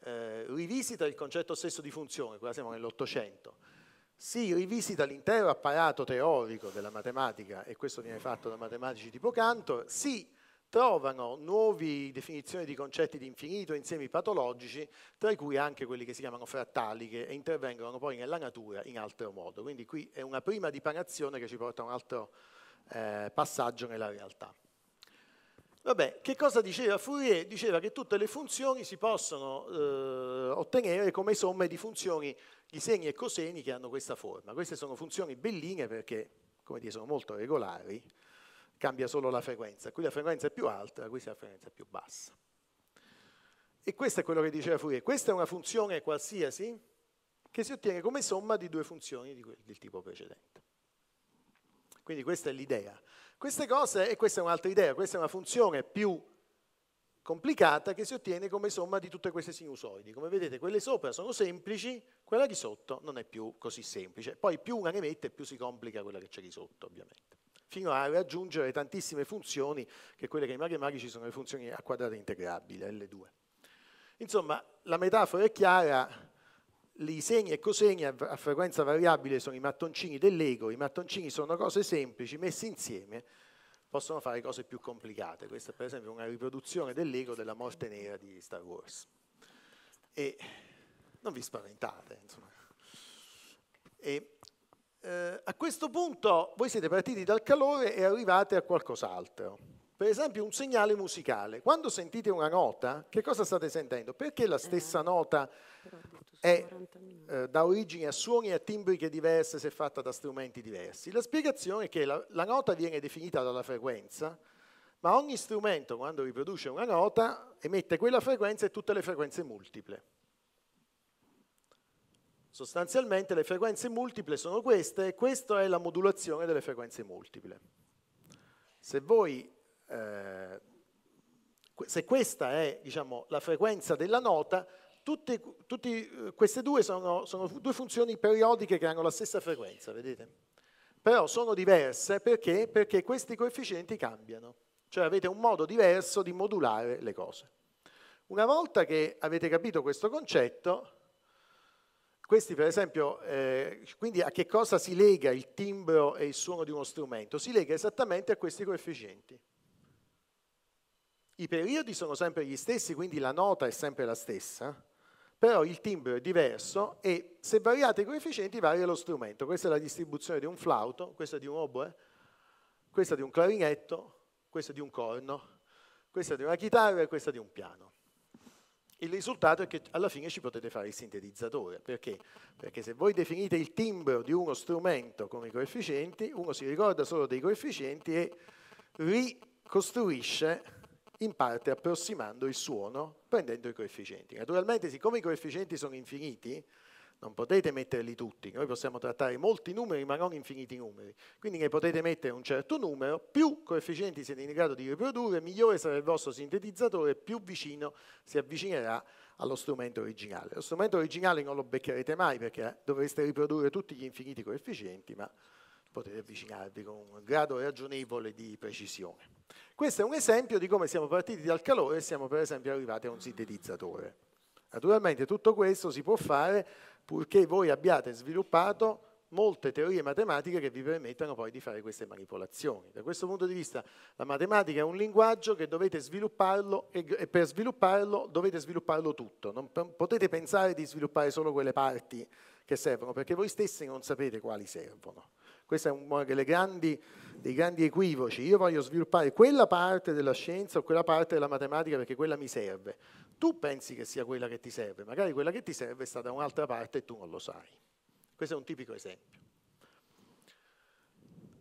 eh, rivisita il concetto stesso di funzione, qua siamo nell'Ottocento, si rivisita l'intero apparato teorico della matematica, e questo viene fatto da matematici tipo Cantor, si trovano nuove definizioni di concetti di infinito, insiemi patologici, tra cui anche quelli che si chiamano frattali, che intervengono poi nella natura in altro modo. Quindi qui è una prima dipanazione che ci porta a un altro eh, passaggio nella realtà. Vabbè, che cosa diceva Fourier? Diceva che tutte le funzioni si possono eh, ottenere come somme di funzioni di segni e coseni che hanno questa forma. Queste sono funzioni belline perché, come dire, sono molto regolari, cambia solo la frequenza. Qui la frequenza è più alta, qui la frequenza è più bassa. E questo è quello che diceva Fourier. Questa è una funzione qualsiasi che si ottiene come somma di due funzioni del tipo precedente. Quindi questa è l'idea. Queste cose, e questa è un'altra idea, questa è una funzione più complicata che si ottiene come somma di tutte queste sinusoidi. Come vedete quelle sopra sono semplici, quella di sotto non è più così semplice. Poi più una ne mette più si complica quella che c'è di sotto ovviamente. Fino a raggiungere tantissime funzioni che quelle che i matematici sono le funzioni a quadrato integrabile, L2. Insomma, la metafora è chiara, i segni e cosegni a, frequenza variabile sono i mattoncini dell'ego, i mattoncini sono cose semplici messi insieme possono fare cose più complicate. Questa è per esempio una riproduzione dell'ego della morte nera di Star Wars. E non vi spaventate, insomma. E, eh, a questo punto voi siete partiti dal calore e arrivate a qualcos'altro. Per esempio un segnale musicale. Quando sentite una nota, che cosa state sentendo? Perché la stessa nota è eh, da origine a suoni e a timbriche diverse se fatta da strumenti diversi. La spiegazione è che la, la nota viene definita dalla frequenza, ma ogni strumento quando riproduce una nota emette quella frequenza e tutte le frequenze multiple. Sostanzialmente le frequenze multiple sono queste e questa è la modulazione delle frequenze multiple. Se voi eh, se questa è diciamo, la frequenza della nota, Tutte, tutti, eh, queste due sono, sono due funzioni periodiche che hanno la stessa frequenza, vedete? Però sono diverse perché? Perché questi coefficienti cambiano, cioè avete un modo diverso di modulare le cose. Una volta che avete capito questo concetto, questi per esempio, eh, quindi a che cosa si lega il timbro e il suono di uno strumento? Si lega esattamente a questi coefficienti. I periodi sono sempre gli stessi, quindi la nota è sempre la stessa, però il timbro è diverso e se variate i coefficienti varia lo strumento. Questa è la distribuzione di un flauto, questa di un oboe, questa di un clarinetto, questa di un corno, questa di una chitarra e questa di un piano. il risultato è che alla fine ci potete fare il sintetizzatore. Perché? Perché se voi definite il timbro di uno strumento come i coefficienti, uno si ricorda solo dei coefficienti e ricostruisce in parte approssimando il suono prendendo i coefficienti. Naturalmente, siccome i coefficienti sono infiniti, non potete metterli tutti, noi possiamo trattare molti numeri ma non infiniti numeri, quindi ne potete mettere un certo numero, più coefficienti siete in grado di riprodurre, migliore sarà il vostro sintetizzatore, più vicino si avvicinerà allo strumento originale. Lo strumento originale non lo beccherete mai perché dovreste riprodurre tutti gli infiniti coefficienti, ma potete avvicinarvi con un grado ragionevole di precisione. Questo è un esempio di come siamo partiti dal calore e siamo per esempio arrivati a un sintetizzatore. Naturalmente tutto questo si può fare purché voi abbiate sviluppato molte teorie matematiche che vi permettano poi di fare queste manipolazioni. Da questo punto di vista la matematica è un linguaggio che dovete svilupparlo e, per svilupparlo dovete svilupparlo tutto. Non potete pensare di sviluppare solo quelle parti che servono, perché voi stessi non sapete quali servono. Questo è uno grandi, dei grandi equivoci. Io voglio sviluppare quella parte della scienza o quella parte della matematica perché quella mi serve. Tu pensi che sia quella che ti serve, magari quella che ti serve sta da un'altra parte e tu non lo sai. Questo è un tipico esempio.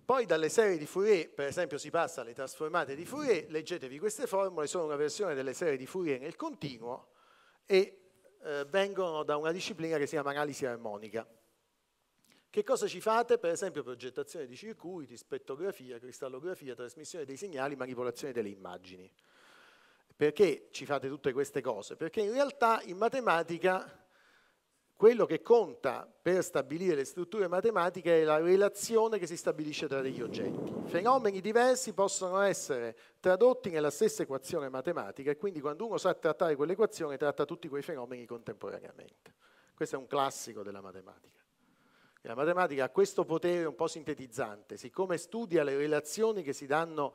Poi dalle serie di Fourier, per esempio, si passa alle trasformate di Fourier, leggetevi queste formule, sono una versione delle serie di Fourier nel continuo e eh, vengono da una disciplina che si chiama analisi armonica. Che cosa ci fate? Per esempio progettazione di circuiti, spettografia, cristallografia, trasmissione dei segnali, manipolazione delle immagini. Perché ci fate tutte queste cose? Perché in realtà in matematica quello che conta per stabilire le strutture matematiche è la relazione che si stabilisce tra degli oggetti. Fenomeni diversi possono essere tradotti nella stessa equazione matematica e quindi quando uno sa trattare quell'equazione tratta tutti quei fenomeni contemporaneamente. Questo è un classico della matematica. La matematica ha questo potere un po' sintetizzante, siccome studia le relazioni che si danno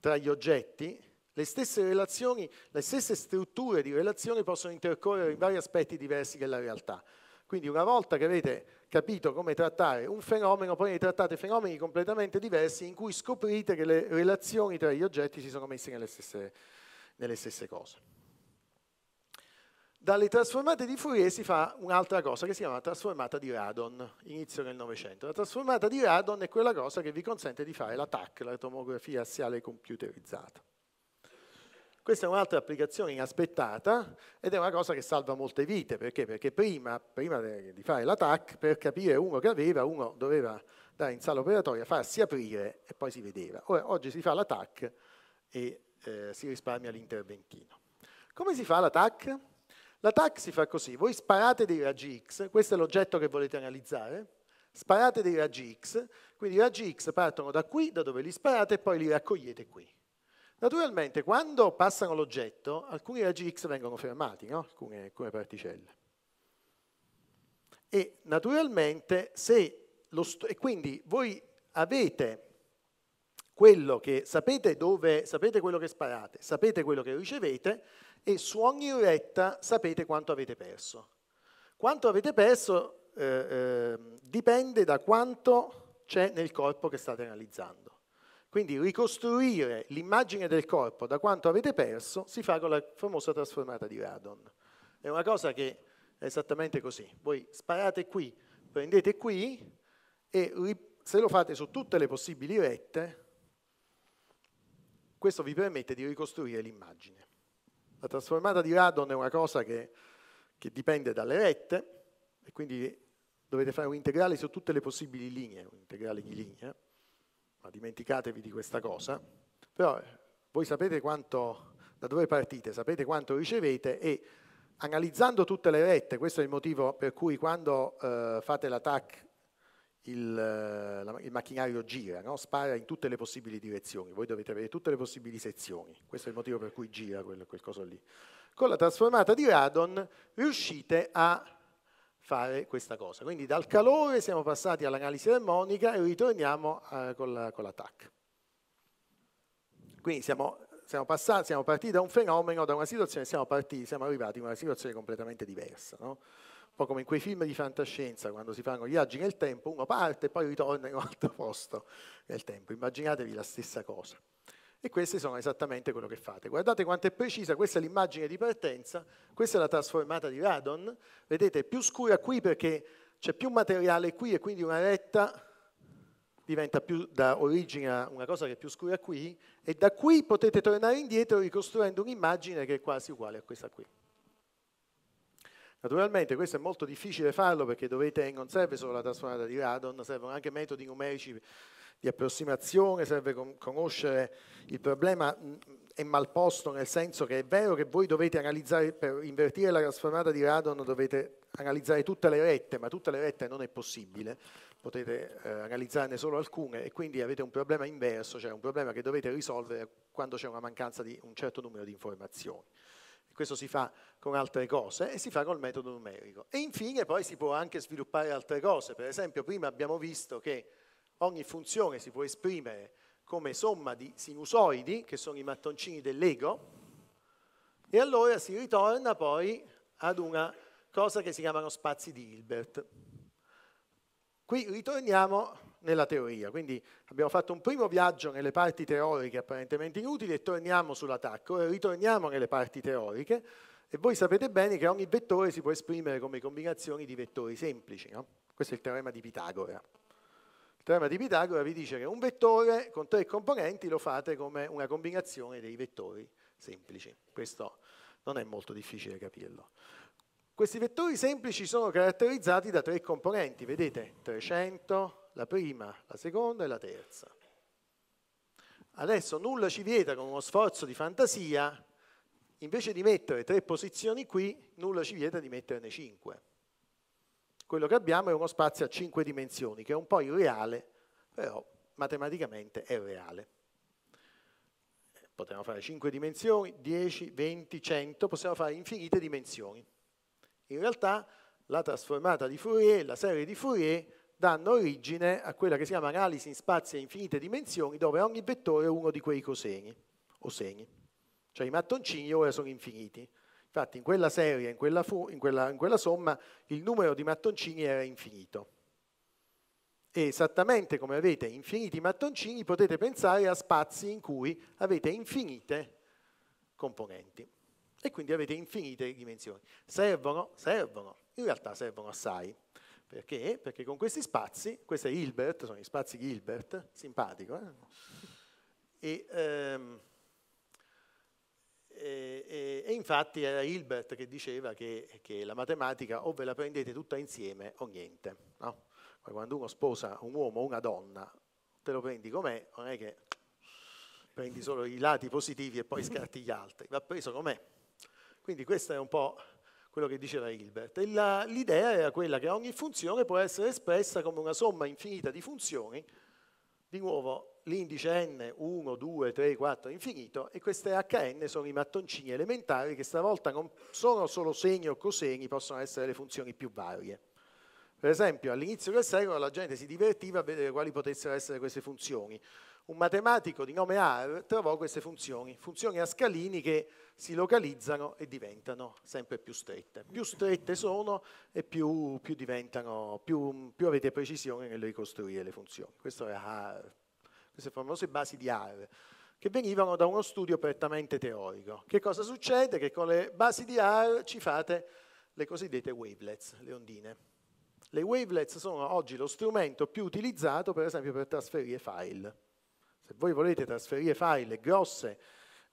tra gli oggetti, le stesse relazioni, le stesse strutture di relazioni possono intercorrere in vari aspetti diversi della realtà. Quindi una volta che avete capito come trattare un fenomeno, poi ne trattate fenomeni completamente diversi in cui scoprite che le relazioni tra gli oggetti si sono messe nelle stesse, nelle stesse cose. Dalle trasformate di Fourier si fa un'altra cosa che si chiama trasformata di Radon, inizio del Novecento. La trasformata di Radon è quella cosa che vi consente di fare la TAC, la tomografia assiale computerizzata. Questa è un'altra applicazione inaspettata ed è una cosa che salva molte vite, perché? Perché prima, prima di fare la TAC, per capire uno che aveva, uno doveva andare in sala operatoria, farsi aprire e poi si vedeva. Ora, oggi si fa la TAC e eh, si risparmia l'interventino. Come si fa la TAC? La TAC si fa così, voi sparate dei raggi X, questo è l'oggetto che volete analizzare, sparate dei raggi X, quindi i raggi X partono da qui, da dove li sparate, e poi li raccogliete qui. Naturalmente, quando passano l'oggetto, alcuni raggi X vengono fermati, no? alcune, alcune, particelle. E naturalmente, se lo e quindi voi avete quello che sapete dove, sapete quello che sparate, sapete quello che ricevete, e su ogni retta sapete quanto avete perso. Quanto avete perso eh, eh, dipende da quanto c'è nel corpo che state analizzando. Quindi ricostruire l'immagine del corpo da quanto avete perso si fa con la famosa trasformata di Radon. È una cosa che è esattamente così. Voi sparate qui, prendete qui e se lo fate su tutte le possibili rette, questo vi permette di ricostruire l'immagine. La trasformata di radon è una cosa che, che dipende dalle rette e quindi dovete fare un integrale su tutte le possibili linee, un integrale di linea, ma dimenticatevi di questa cosa, però voi sapete quanto, da dove partite, sapete quanto ricevete e analizzando tutte le rette, questo è il motivo per cui quando eh, fate l'attack il, il, macchinario gira, no? spara in tutte le possibili direzioni, voi dovete avere tutte le possibili sezioni, questo è il motivo per cui gira quel, quel coso lì. Con la trasformata di radon riuscite a fare questa cosa, quindi dal calore siamo passati all'analisi armonica e ritorniamo eh, con, la, con la TAC. Quindi siamo, siamo, passati, siamo partiti da un fenomeno, da una situazione, siamo, partiti, siamo arrivati in una situazione completamente diversa. No? Un po' come in quei film di fantascienza, quando si fanno viaggi nel tempo, uno parte e poi ritorna in un altro posto nel tempo. Immaginatevi la stessa cosa. E questi sono esattamente quello che fate. Guardate quanto è precisa, questa è l'immagine di partenza, questa è la trasformata di radon, vedete è più scura qui perché c'è più materiale qui e quindi una retta diventa più da origine a una cosa che è più scura qui e da qui potete tornare indietro ricostruendo un'immagine che è quasi uguale a questa qui. Naturalmente questo è molto difficile farlo perché dovete, non serve solo la trasformata di radon, servono anche metodi numerici di approssimazione, serve con, conoscere il problema è mal posto nel senso che è vero che voi dovete analizzare, per invertire la trasformata di radon dovete analizzare tutte le rette, ma tutte le rette non è possibile, potete eh, analizzarne solo alcune e quindi avete un problema inverso, cioè un problema che dovete risolvere quando c'è una mancanza di un certo numero di informazioni. Questo si fa con altre cose e si fa col metodo numerico. E infine poi si può anche sviluppare altre cose. Per esempio prima abbiamo visto che ogni funzione si può esprimere come somma di sinusoidi, che sono i mattoncini del Lego, e allora si ritorna poi ad una cosa che si chiamano spazi di Hilbert. Qui ritorniamo nella teoria, quindi abbiamo fatto un primo viaggio nelle parti teoriche apparentemente inutili e torniamo sull'attacco, ora ritorniamo nelle parti teoriche e voi sapete bene che ogni vettore si può esprimere come combinazioni di vettori semplici, no? questo è il teorema di Pitagora. Il teorema di Pitagora vi dice che un vettore con tre componenti lo fate come una combinazione dei vettori semplici, questo non è molto difficile capirlo. Questi vettori semplici sono caratterizzati da tre componenti, vedete? 300, la prima, la seconda e la terza. Adesso nulla ci vieta con uno sforzo di fantasia, invece di mettere tre posizioni qui, nulla ci vieta di metterne cinque. Quello che abbiamo è uno spazio a cinque dimensioni, che è un po' irreale, però matematicamente è reale. Potremmo fare 5 dimensioni, 10, 20, 100, possiamo fare infinite dimensioni. In realtà la trasformata di Fourier, la serie di Fourier, danno origine a quella che si chiama analisi in spazi a infinite dimensioni, dove ogni vettore è uno di quei coseni, o segni. Cioè i mattoncini ora sono infiniti. Infatti in quella serie, in quella, fu, in quella, in quella somma, il numero di mattoncini era infinito. E esattamente come avete infiniti mattoncini, potete pensare a spazi in cui avete infinite componenti e quindi avete infinite dimensioni. Servono? Servono. In realtà servono assai. Perché? Perché con questi spazi, questo è Hilbert, sono gli spazi Hilbert, simpatico, eh? e, ehm, e, e, e, infatti era Hilbert che diceva che, che, la matematica o ve la prendete tutta insieme o niente. No? Quando uno sposa un uomo o una donna, te lo prendi com'è, non è che prendi solo i lati positivi e poi scarti gli altri, va preso com'è. Quindi questo è un po' quello che diceva Hilbert. l'idea era quella che ogni funzione può essere espressa come una somma infinita di funzioni, di nuovo l'indice n, 1, 2, 3, 4, infinito, e queste hn sono i mattoncini elementari che stavolta non sono solo segni o cosegni, possono essere le funzioni più varie. Per esempio, all'inizio del secolo la gente si divertiva a vedere quali potessero essere queste funzioni. Un matematico di nome R trovò queste funzioni, funzioni a scalini che si localizzano e diventano sempre più strette. Più strette sono e più, più, più, più avete precisione nel ricostruire le funzioni. Questo è R, queste famose basi di R che venivano da uno studio prettamente teorico. Che cosa succede? Che con le basi di R ci fate le cosiddette wavelets, le ondine. Le wavelets sono oggi lo strumento più utilizzato, per esempio, per trasferire file. Se voi volete trasferire file grosse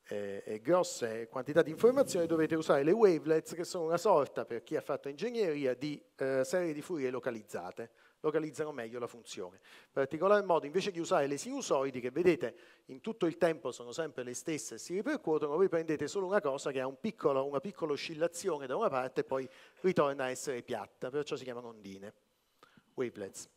eh, e grosse quantità di informazioni dovete usare le wavelets che sono una sorta, per chi ha fatto ingegneria, di eh, serie di Fourier localizzate, localizzano meglio la funzione. In particolar modo invece di usare le sinusoidi che vedete in tutto il tempo sono sempre le stesse e si ripercuotono, voi prendete solo una cosa che ha un piccolo, una piccola oscillazione da una parte e poi ritorna a essere piatta, perciò si chiamano ondine, wavelets.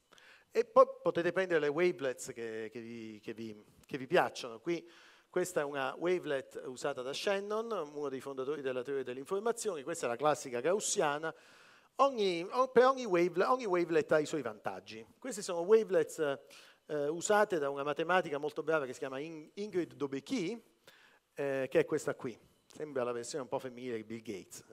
E poi potete prendere le wavelets che, che, vi, che, vi, che vi piacciono. Qui questa è una wavelet usata da Shannon, uno dei fondatori della teoria delle informazioni, questa è la classica gaussiana. Ogni, per ogni wavelet, ogni wavelet, ha i suoi vantaggi. Queste sono wavelets eh, usate da una matematica molto brava che si chiama Ingrid Dobecki, eh, che è questa qui. Sembra la versione un po' femminile di Bill Gates.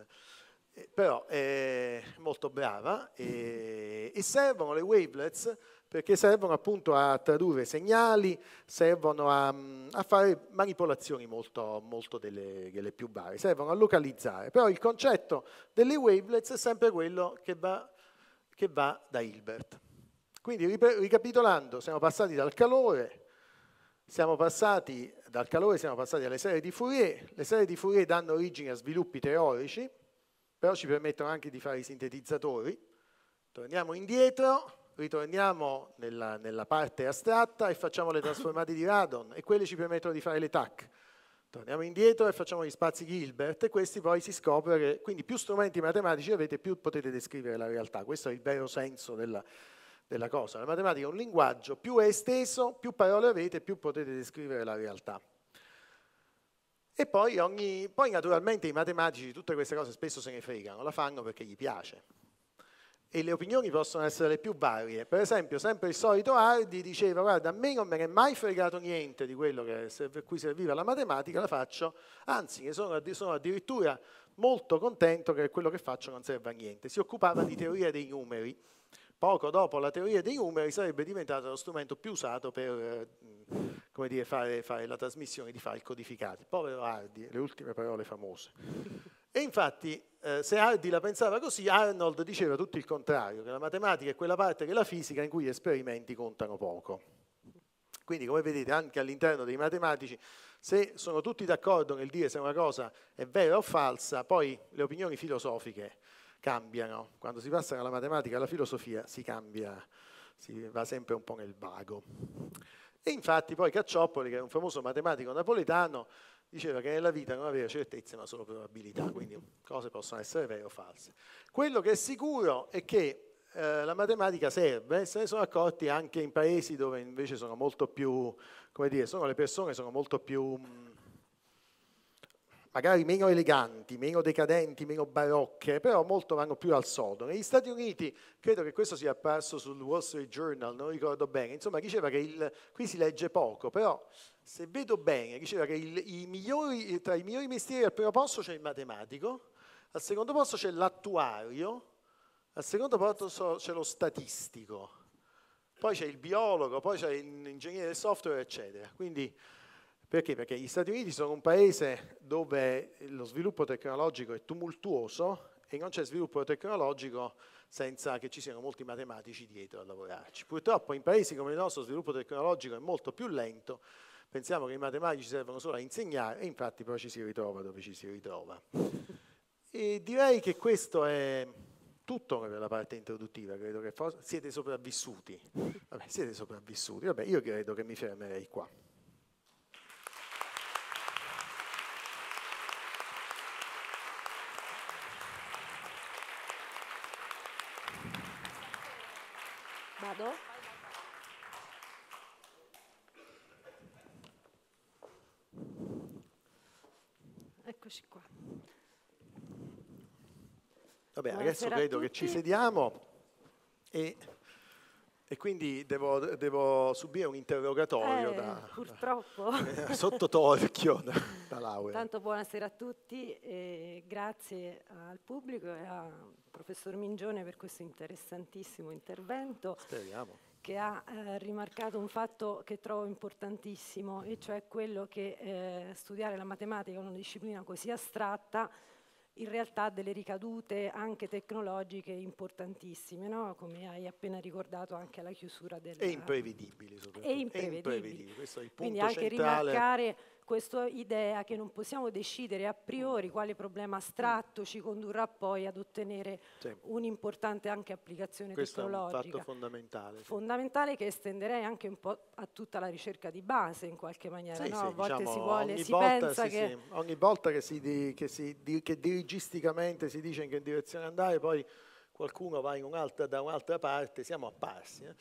Eh, però è molto brava e, e servono le wavelets perché servono appunto a tradurre segnali, servono a, a fare manipolazioni molto, molto delle, delle, più varie, servono a localizzare. Però il concetto delle wavelets è sempre quello che va, che va da Hilbert. Quindi ricapitolando, siamo passati dal calore, siamo passati, dal calore siamo passati alle serie di Fourier, le serie di Fourier danno origine a sviluppi teorici, però ci permettono anche di fare i sintetizzatori. Torniamo indietro, ritorniamo nella, nella, parte astratta e facciamo le trasformate di Radon e quelle ci permettono di fare le TAC. Torniamo indietro e facciamo gli spazi Gilbert e questi poi si scopre che quindi più strumenti matematici avete più potete descrivere la realtà. Questo è il vero senso della, della cosa. La matematica è un linguaggio, più è esteso, più parole avete, più potete descrivere la realtà. E poi, ogni, poi naturalmente i matematici di tutte queste cose spesso se ne fregano, la fanno perché gli piace e le opinioni possono essere le più varie. Per esempio, sempre il solito Hardy diceva, guarda, a me non me ne è mai fregato niente di quello per cui serviva la matematica, la faccio, anzi, sono, sono addirittura molto contento che quello che faccio non serva a niente. Si occupava di teoria dei numeri. Poco dopo la teoria dei numeri sarebbe diventata lo strumento più usato per come dire, fare, fare la trasmissione di file codificati. Povero Hardy, le ultime parole famose. E infatti, eh, se Hardy la pensava così, Arnold diceva tutto il contrario, che la matematica è quella parte della fisica in cui gli esperimenti contano poco. Quindi, come vedete, anche all'interno dei matematici, se sono tutti d'accordo nel dire se una cosa è vera o falsa, poi le opinioni filosofiche cambiano. Quando si passa dalla matematica alla filosofia si cambia, si va sempre un po' nel vago. E infatti poi Cacciopoli, che è un famoso matematico napoletano, diceva che nella vita non aveva certezze ma solo probabilità, quindi cose possono essere vere o false. Quello che è sicuro è che eh, la matematica serve, se ne sono accorti anche in paesi dove invece sono molto più, come dire, sono le persone sono molto più, magari meno eleganti, meno decadenti, meno barocche, però molto vanno più al sodo. Negli Stati Uniti, credo che questo sia apparso sul Wall Street Journal, non ricordo bene, insomma diceva che il, qui si legge poco, però se vedo bene, diceva che il, i migliori, tra i migliori mestieri al primo posto c'è il matematico, al secondo posto c'è l'attuario, al secondo posto c'è lo statistico, poi c'è il biologo, poi c'è l'ingegnere del software, eccetera. Quindi, perché? Perché gli Stati Uniti sono un paese dove lo sviluppo tecnologico è tumultuoso e non c'è sviluppo tecnologico senza che ci siano molti matematici dietro a lavorarci. Purtroppo in paesi come il nostro sviluppo tecnologico è molto più lento pensiamo che i matematici servono solo a insegnare e infatti poi ci si ritrova dove ci si ritrova. E direi che questo è tutto per la parte introduttiva, credo che siete sopravvissuti. Vabbè, siete sopravvissuti. Vabbè, io credo che mi fermerei qua. Vado? Eccoci qua. Vabbè, adesso credo che ci sediamo e, e quindi devo, devo, subire un interrogatorio eh, da, purtroppo. Da, sotto torchio da, da Laura. Tanto buonasera a tutti e grazie al pubblico e al professor Mingione per questo interessantissimo intervento. Speriamo che ha eh, rimarcato un fatto che trovo importantissimo, e cioè quello che eh, studiare la matematica, una disciplina così astratta, in realtà delle ricadute anche tecnologiche importantissime, no? come hai appena ricordato anche alla chiusura del... E imprevedibili soprattutto. E imprevedibili. Imprevedibili. Questo è il punto Quindi anche centrale. rimarcare questa idea che non possiamo decidere a priori quale problema astratto ci condurrà poi ad ottenere sì. un'importante anche applicazione Questo tecnologica. Questo è un fatto fondamentale. Sì. Fondamentale che estenderei anche un po' a tutta la ricerca di base in qualche maniera. Sì, no? a volte diciamo, si vuole, si volta, pensa che... Ogni volta che, si di, che, si di, che dirigisticamente si dice in che direzione andare, poi qualcuno va un da un'altra parte, siamo apparsi. Eh?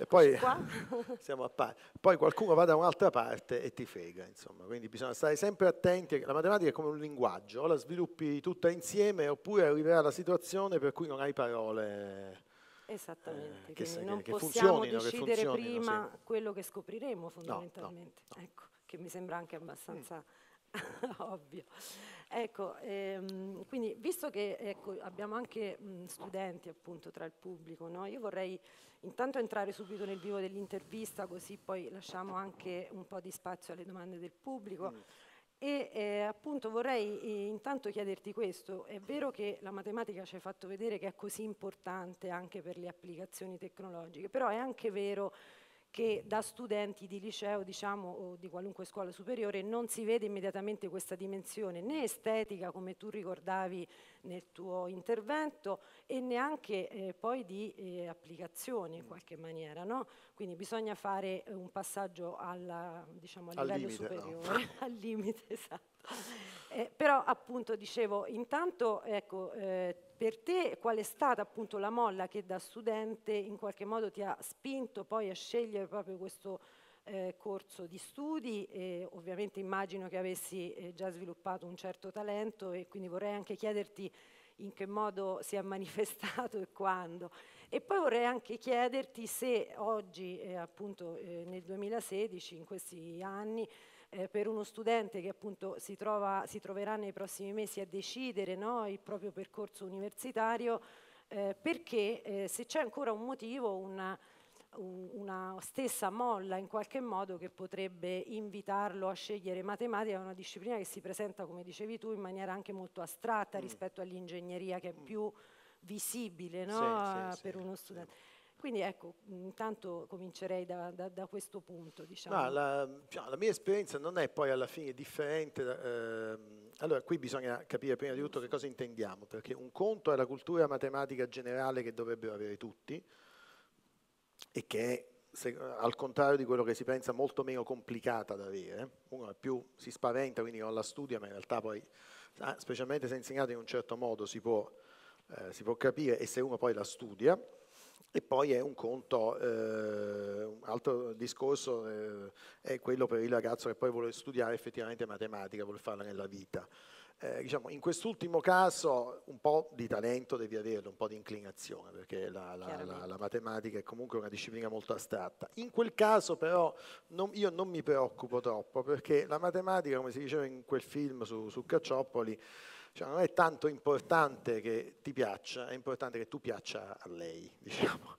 E poi, siamo apparsi. poi qualcuno va da un'altra parte e ti frega, insomma. Quindi bisogna stare sempre attenti. La matematica è come un linguaggio, o la sviluppi tutta insieme oppure arriverà la situazione per cui non hai parole. Esattamente, eh, che, che non che possiamo decidere prima sì. quello che scopriremo fondamentalmente. No, no, no. Ecco, che mi sembra anche abbastanza... Mm Ovvio. Ecco, ehm, quindi visto che ecco, abbiamo anche mh, studenti appunto tra il pubblico, no? io vorrei intanto entrare subito nel vivo dell'intervista così poi lasciamo anche un po' di spazio alle domande del pubblico. Mm. E eh, appunto vorrei eh, intanto chiederti questo, è vero che la matematica ci ha fatto vedere che è così importante anche per le applicazioni tecnologiche, però è anche vero che da studenti di liceo diciamo, o di qualunque scuola superiore non si vede immediatamente questa dimensione né estetica come tu ricordavi nel tuo intervento e neanche eh, poi di eh, applicazione in qualche maniera. No? Quindi bisogna fare un passaggio alla, diciamo, a livello limite, superiore, no. al limite, esatto. Eh, però appunto dicevo, intanto ecco, eh, per te qual è stata appunto la molla che da studente in qualche modo ti ha spinto poi a scegliere proprio questo eh, corso di studi e ovviamente immagino che avessi eh, già sviluppato un certo talento e quindi vorrei anche chiederti in che modo si è manifestato e quando. E poi vorrei anche chiederti se oggi, eh, appunto eh, nel 2016, in questi anni, eh, per uno studente che appunto si, trova, si, troverà nei prossimi mesi a decidere no, il proprio percorso universitario, eh, perché eh, se c'è ancora un motivo, una, una stessa molla in qualche modo che potrebbe invitarlo a scegliere matematica, una disciplina che si presenta, come dicevi tu, in maniera anche molto astratta mm. rispetto all'ingegneria che è mm. più visibile no? sì, sì, per sì, uno studente. Quindi ecco, intanto comincerei da, da, da questo punto. Diciamo. No, la, cioè, la, mia esperienza non è poi alla fine differente. Eh, allora, qui bisogna capire prima di tutto che cosa intendiamo, perché un conto è la cultura matematica generale che dovrebbero avere tutti e che è, se, al contrario di quello che si pensa, molto meno complicata da avere. Uno più si spaventa, quindi non la studia, ma in realtà poi, specialmente se è insegnato in un certo modo, si può, eh, si può capire e se uno poi la studia. E poi è un conto, eh, un altro discorso eh, è quello per il ragazzo che poi vuole studiare effettivamente matematica, vuole farla nella vita. Eh, diciamo, in quest'ultimo caso un po' di talento devi avere, un po' di inclinazione, perché la, la, la, la, matematica è comunque una disciplina molto astratta. In quel caso però non, io non mi preoccupo troppo, perché la matematica, come si diceva in quel film su, su Cacciopoli, cioè, non è tanto importante che ti piaccia, è importante che tu piaccia a lei, diciamo.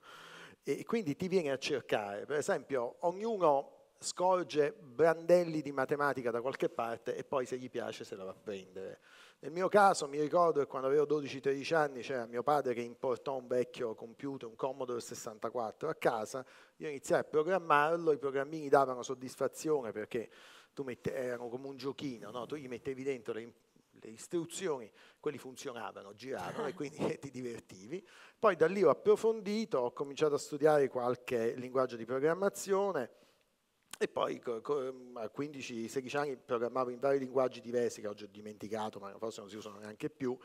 E quindi ti viene a cercare, per esempio, ognuno scorge brandelli di matematica da qualche parte e poi se gli piace se la va a prendere. Nel mio caso mi ricordo che quando avevo 12-13 anni c'era mio padre che importò un vecchio computer, un Commodore 64 a casa, io iniziai a programmarlo, i programmini davano soddisfazione perché tu mette, erano come un giochino, no? tu gli mettevi dentro le, le istruzioni, quelli funzionavano, giravano e quindi ti divertivi. Poi da lì ho approfondito, ho cominciato a studiare qualche linguaggio di programmazione e poi a 15-16 anni programmavo in vari linguaggi diversi che oggi ho dimenticato, ma forse non si usano neanche più.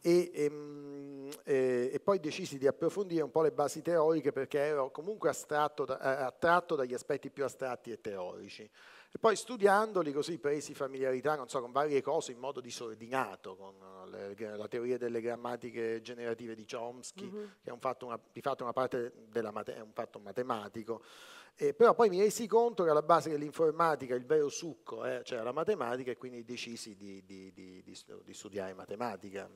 E, e, ehm, e, e, poi decisi di approfondire un po' le basi teoriche perché ero comunque astratto eh, attratto dagli aspetti più astratti e teorici. E poi studiandoli così presi familiarità, non so, con varie cose in modo disordinato, con le, la teoria delle grammatiche generative di Chomsky, mm -hmm. che è un fatto una, di fatto una parte della è un fatto matematico. Eh, però poi mi resi conto che alla base dell'informatica il vero succo eh, c'era la matematica e quindi decisi di, di, di, di studiare matematica.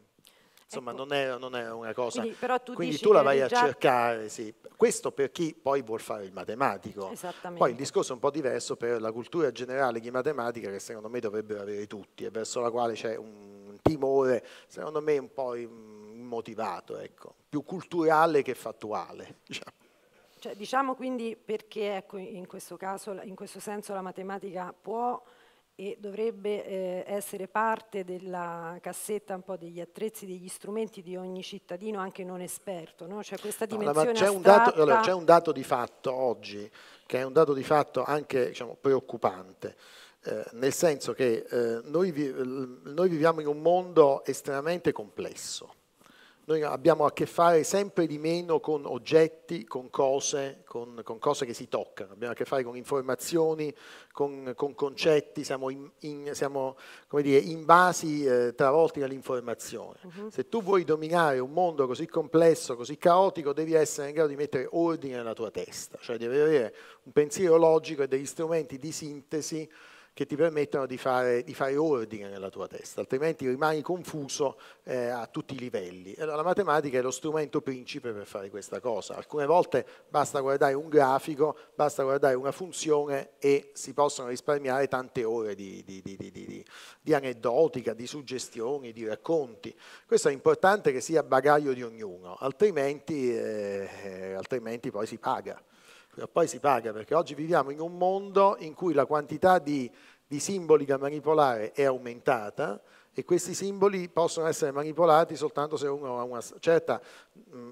Insomma, ecco. non, è, non, è, una cosa. Quindi, tu, quindi tu, la vai a già... cercare, sì. Questo per chi poi vuol fare il matematico. Poi il discorso è un po' diverso per la cultura generale di matematica che secondo me dovrebbero avere tutti e verso la quale c'è un timore, secondo me un po' immotivato, ecco. più culturale che fattuale. Diciamo. Cioè, diciamo quindi perché ecco, in questo caso, in questo senso la matematica può e dovrebbe eh, essere parte della cassetta un po' degli attrezzi, degli strumenti di ogni cittadino anche non esperto, no? Cioè questa dimensione no, c'è, un dato, allora, c'è un dato di fatto oggi, che è un dato di fatto anche diciamo, preoccupante, eh, nel senso che eh, noi, vi, noi viviamo in un mondo estremamente complesso noi abbiamo a che fare sempre di meno con oggetti, con cose, con, con cose che si toccano, abbiamo a che fare con informazioni, con, con concetti, siamo, in, in, siamo dire, invasi, eh, travolti dall'informazione. Uh-huh. Se tu vuoi dominare un mondo così complesso, così caotico, devi essere in grado di mettere ordine nella tua testa, cioè devi avere un pensiero logico e degli strumenti di sintesi che ti permettono di fare, di fare, ordine nella tua testa, altrimenti rimani confuso eh, a tutti i livelli. Allora, la matematica è lo strumento principe per fare questa cosa. Alcune volte basta guardare un grafico, basta guardare una funzione e si possono risparmiare tante ore di, di, di, aneddotica, di suggestioni, di racconti. Questo è importante che sia bagaglio di ognuno, altrimenti, eh, eh altrimenti poi si paga poi si paga, perché oggi viviamo in un mondo in cui la quantità di, di simboli da manipolare è aumentata e questi simboli possono essere manipolati soltanto se uno ha, certa,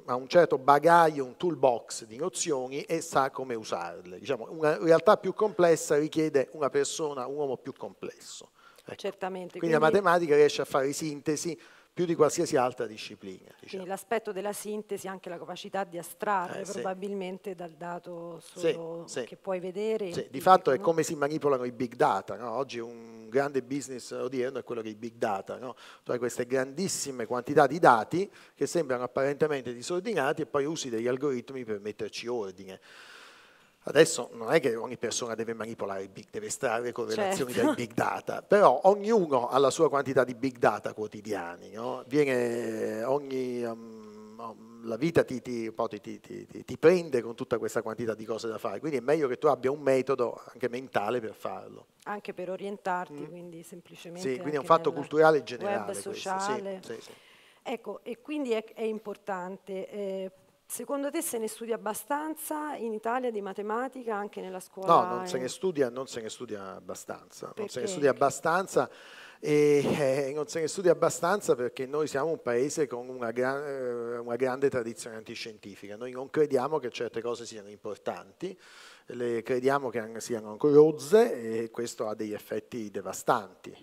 ha, un certo bagaglio, un toolbox di nozioni e sa come usarle. Diciamo, una realtà più complessa richiede una persona, un uomo più complesso. Ecco. Certamente. Quindi, quindi la matematica riesce a fare sintesi più di qualsiasi altra disciplina. Diciamo. l'aspetto della sintesi, anche la capacità di astrarre eh, probabilmente sì. dal dato solo sì, sì. che puoi vedere. Sì, di fatto è come si manipolano i big data. No? Oggi un grande business odierno è quello che è i big data. No? Tu hai queste grandissime quantità di dati che sembrano apparentemente disordinati e poi usi degli algoritmi per metterci ordine. Adesso non è che ogni persona deve manipolare i big, deve estrarre correlazioni certo. dai big data, però ognuno ha la sua quantità di big data quotidiani, no? Viene ogni, um, la vita ti, ti, ti, ti, prende con tutta questa quantità di cose da fare, quindi è meglio che tu abbia un metodo anche mentale per farlo. Anche per orientarti, mm. quindi semplicemente. Sì, quindi è un fatto culturale generale. Web sociale. Sì, sì, sì. Ecco, e quindi è, è importante. Eh, Secondo te se ne studia abbastanza in Italia di matematica anche nella scuola? No, non se ne studia, non se ne studia abbastanza. Perché? Non se ne studia abbastanza e eh, non se ne studia abbastanza perché noi siamo un paese con una, gran, eh, una, grande tradizione antiscientifica. Noi non crediamo che certe cose siano importanti, le crediamo che siano rozze e questo ha degli effetti devastanti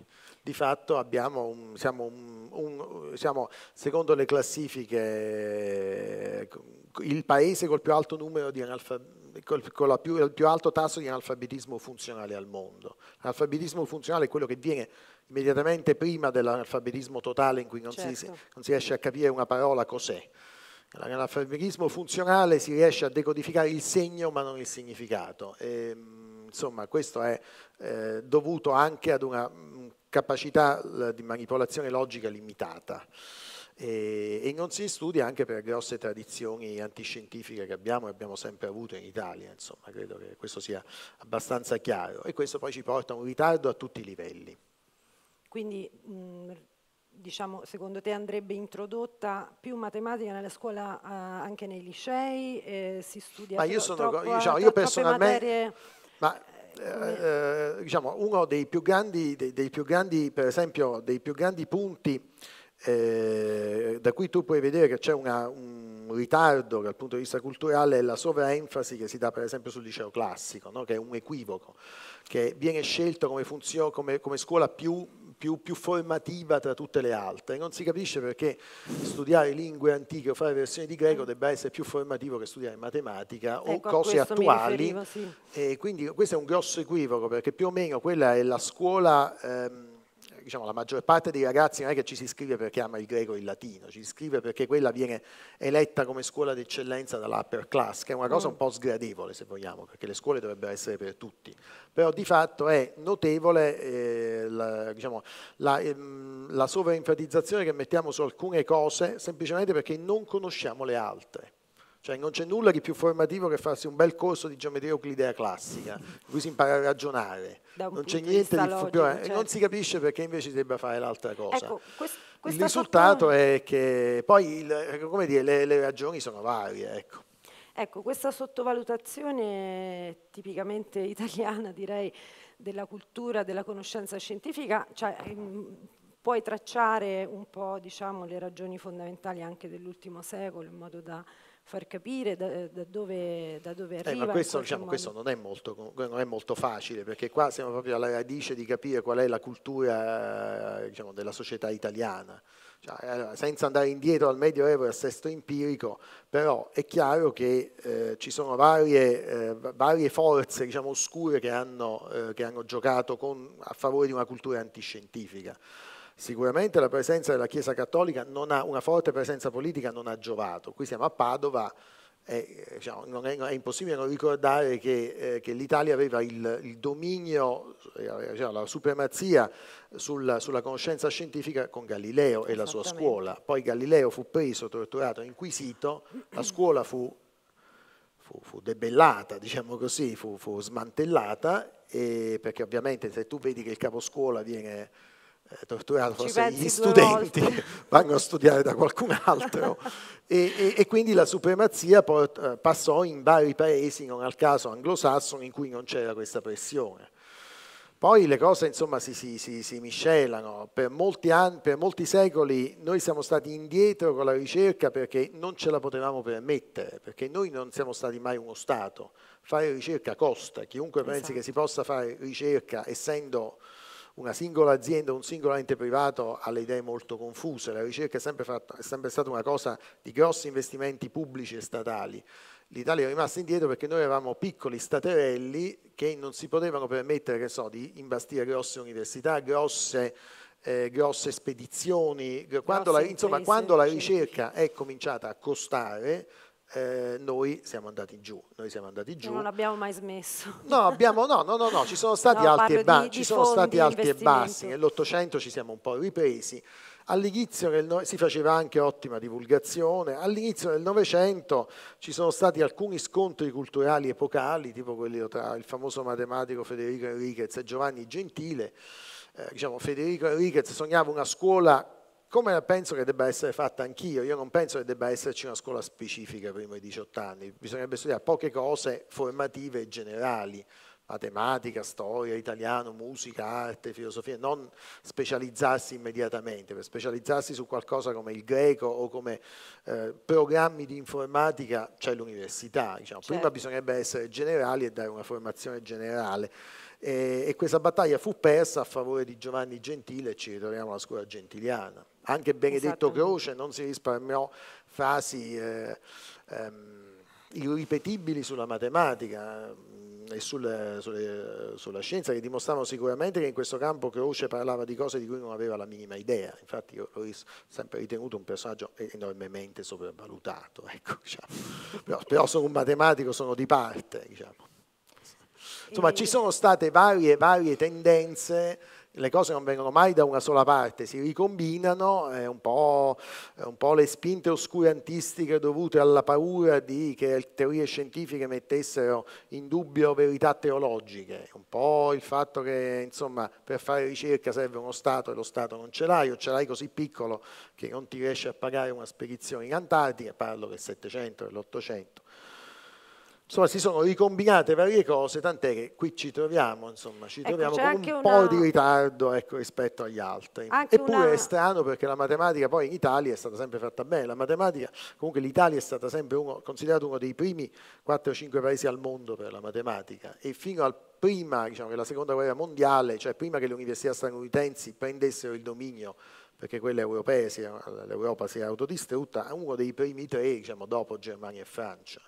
di fatto un, siamo, un, un, siamo, secondo le classifiche, il paese col più alto numero di analfabeti con più, il più alto tasso di analfabetismo funzionale al mondo. L'analfabetismo funzionale è quello che viene immediatamente prima dell'analfabetismo totale in cui non, certo. si, non si riesce a capire una parola cos'è. Nell'analfabetismo funzionale si riesce a decodificare il segno ma non il significato. E, insomma, questo è eh, dovuto anche ad una capacità di manipolazione logica limitata e, e, non si studia anche per grosse tradizioni antiscientifiche che abbiamo e abbiamo sempre avuto in Italia, insomma credo che questo sia abbastanza chiaro e questo poi ci porta a un ritardo a tutti i livelli. Quindi mh, diciamo, secondo te andrebbe introdotta più matematica nella scuola uh, anche nei licei? Eh, si studia ma io, sono, troppo, diciamo, io personalmente... Ma, eh, eh, diciamo, uno dei più, grandi, dei, dei più grandi, per esempio, dei più grandi punti eh, da cui tu puoi vedere che c'è una, un ritardo dal punto di vista culturale è la sovraenfasi che si dà per esempio sul liceo classico, no? che è un equivoco, che viene scelto come, funzione, come, come scuola più più, più, formativa tra tutte le altre. Non si capisce perché studiare lingue antiche o fare versioni di greco debba essere più formativo che studiare matematica ecco, o cose attuali. Sì. E quindi questo è un grosso equivoco perché più o meno quella è la scuola... Ehm, diciamo, la maggior parte dei ragazzi non è che ci si iscrive perché ama il greco e il latino, ci si iscrive perché quella viene eletta come scuola d'eccellenza dall'upper class, che è una cosa mm. un po' sgradevole se vogliamo, perché le scuole dovrebbero essere per tutti. Però di fatto è notevole eh, la, diciamo, la, ehm, la sovraenfatizzazione che mettiamo su alcune cose semplicemente perché non conosciamo le altre. Cioè non c'è nulla di più formativo che farsi un bel corso di geometria euclidea classica, in cui si impara a ragionare. Non c'è niente di, più, certo. non si capisce perché invece si debba fare l'altra cosa. Ecco, quest, il risultato sotto... è che poi il, come dire, le, le, ragioni sono varie. Ecco. ecco, questa sottovalutazione tipicamente italiana, direi, della cultura, della conoscenza scientifica, cioè, puoi tracciare un po' diciamo, le ragioni fondamentali anche dell'ultimo secolo in modo da far capire da, da, dove, da dove arriva. Eh, ma questo, diciamo, questo non, è molto, non, è molto, facile, perché qua siamo proprio alla radice di capire qual è la cultura diciamo, della società italiana. Cioè, senza andare indietro al Medioevo e al sesto empirico, però è chiaro che eh, ci sono varie, eh, varie forze diciamo, oscure che hanno, eh, che hanno giocato con, a favore di una cultura antiscientifica. Sicuramente la presenza della Chiesa Cattolica, ha, una forte presenza politica non ha giovato. Qui siamo a Padova, è, diciamo, è, è, impossibile non ricordare che, eh, che l'Italia aveva il, il dominio, eh, diciamo, la supremazia sulla, sulla, conoscenza scientifica con Galileo e la sua scuola. Poi Galileo fu preso, torturato, inquisito, la scuola fu, fu, fu debellata, diciamo così, fu, fu smantellata, perché ovviamente se tu vedi che il caposcuola viene eh, torturato, forse gli studenti vanno a studiare da qualcun altro. E, e, e, quindi la supremazia port, eh, passò in vari paesi, non al caso anglosassoni, in cui non c'era questa pressione. Poi le cose insomma si, si, si, si miscelano, per molti, anni, per molti secoli noi siamo stati indietro con la ricerca perché non ce la potevamo permettere, perché noi non siamo stati mai uno Stato, fare ricerca costa, chiunque esatto. pensi che si possa fare ricerca essendo una singola azienda, un singolo ente privato ha le idee molto confuse, la ricerca è sempre, fatta, è sempre stata una cosa di grossi investimenti pubblici e statali. L'Italia è rimasta indietro perché noi avevamo piccoli staterelli che non si potevano permettere so, di imbastire grosse università, grosse, eh, grosse spedizioni. Quando la, insomma, quando la ricerca è cominciata a costare, eh, noi siamo andati giù. Noi siamo andati giù. non abbiamo mai smesso. No, abbiamo, no, no, no, no, ci sono stati no, alti, e, ba- di, ci sono stati alti e bassi. Nell'Ottocento ci siamo un po' ripresi. All'inizio del, si faceva anche ottima divulgazione, all'inizio del Novecento ci sono stati alcuni scontri culturali epocali, tipo quelli tra il famoso matematico Federico Enriquez e Giovanni Gentile. Eh, diciamo, Federico Enriquez sognava una scuola come penso che debba essere fatta anch'io, io non penso che debba esserci una scuola specifica prima dei 18 anni, bisognerebbe studiare poche cose formative e generali, matematica, storia, italiano, musica, arte, filosofia, non specializzarsi immediatamente, per specializzarsi su qualcosa come il greco o come eh, programmi di informatica c'è l'università, diciamo. certo. prima bisognerebbe essere generali e dare una formazione generale. E, e, questa battaglia fu persa a favore di Giovanni Gentile e ci ritroviamo alla scuola gentiliana. Anche Benedetto Croce non si risparmiò frasi eh, ehm, irripetibili sulla matematica mm, e sulle, sulle, sulla scienza che dimostravano sicuramente che in questo campo Croce parlava di cose di cui non aveva la minima idea. Infatti io l'ho sempre ritenuto un personaggio enormemente sopravvalutato. Ecco, diciamo. però, però sono un matematico, sono di parte. Diciamo. Insomma, ci sono state varie, varie tendenze le cose non vengono mai da una sola parte, si ricombinano, è un po', è un po le spinte oscurantistiche dovute alla paura di che le teorie scientifiche mettessero in dubbio verità teologiche, un po' il fatto che insomma, per fare ricerca serve uno Stato e lo Stato non ce l'hai, o ce l'hai così piccolo che non ti riesce a pagare una spedizione in Antartica, parlo del Settecento e dell'Ottocento Insomma, si sono ricombinate varie cose, tant'è che qui ci troviamo, insomma, ci ecco, troviamo con un una... po' di ritardo ecco, rispetto agli altri. Anche Eppure una... è strano perché la matematica poi in Italia è stata sempre fatta bene. La matematica, comunque l'Italia è stata sempre uno, considerato uno dei primi 4 o 5 paesi al mondo per la matematica e fino al prima diciamo, della seconda guerra mondiale, cioè prima che le università statunitensi prendessero il dominio perché quella europea, l'Europa si era autodistrutta, uno dei primi tre, diciamo, dopo Germania e Francia.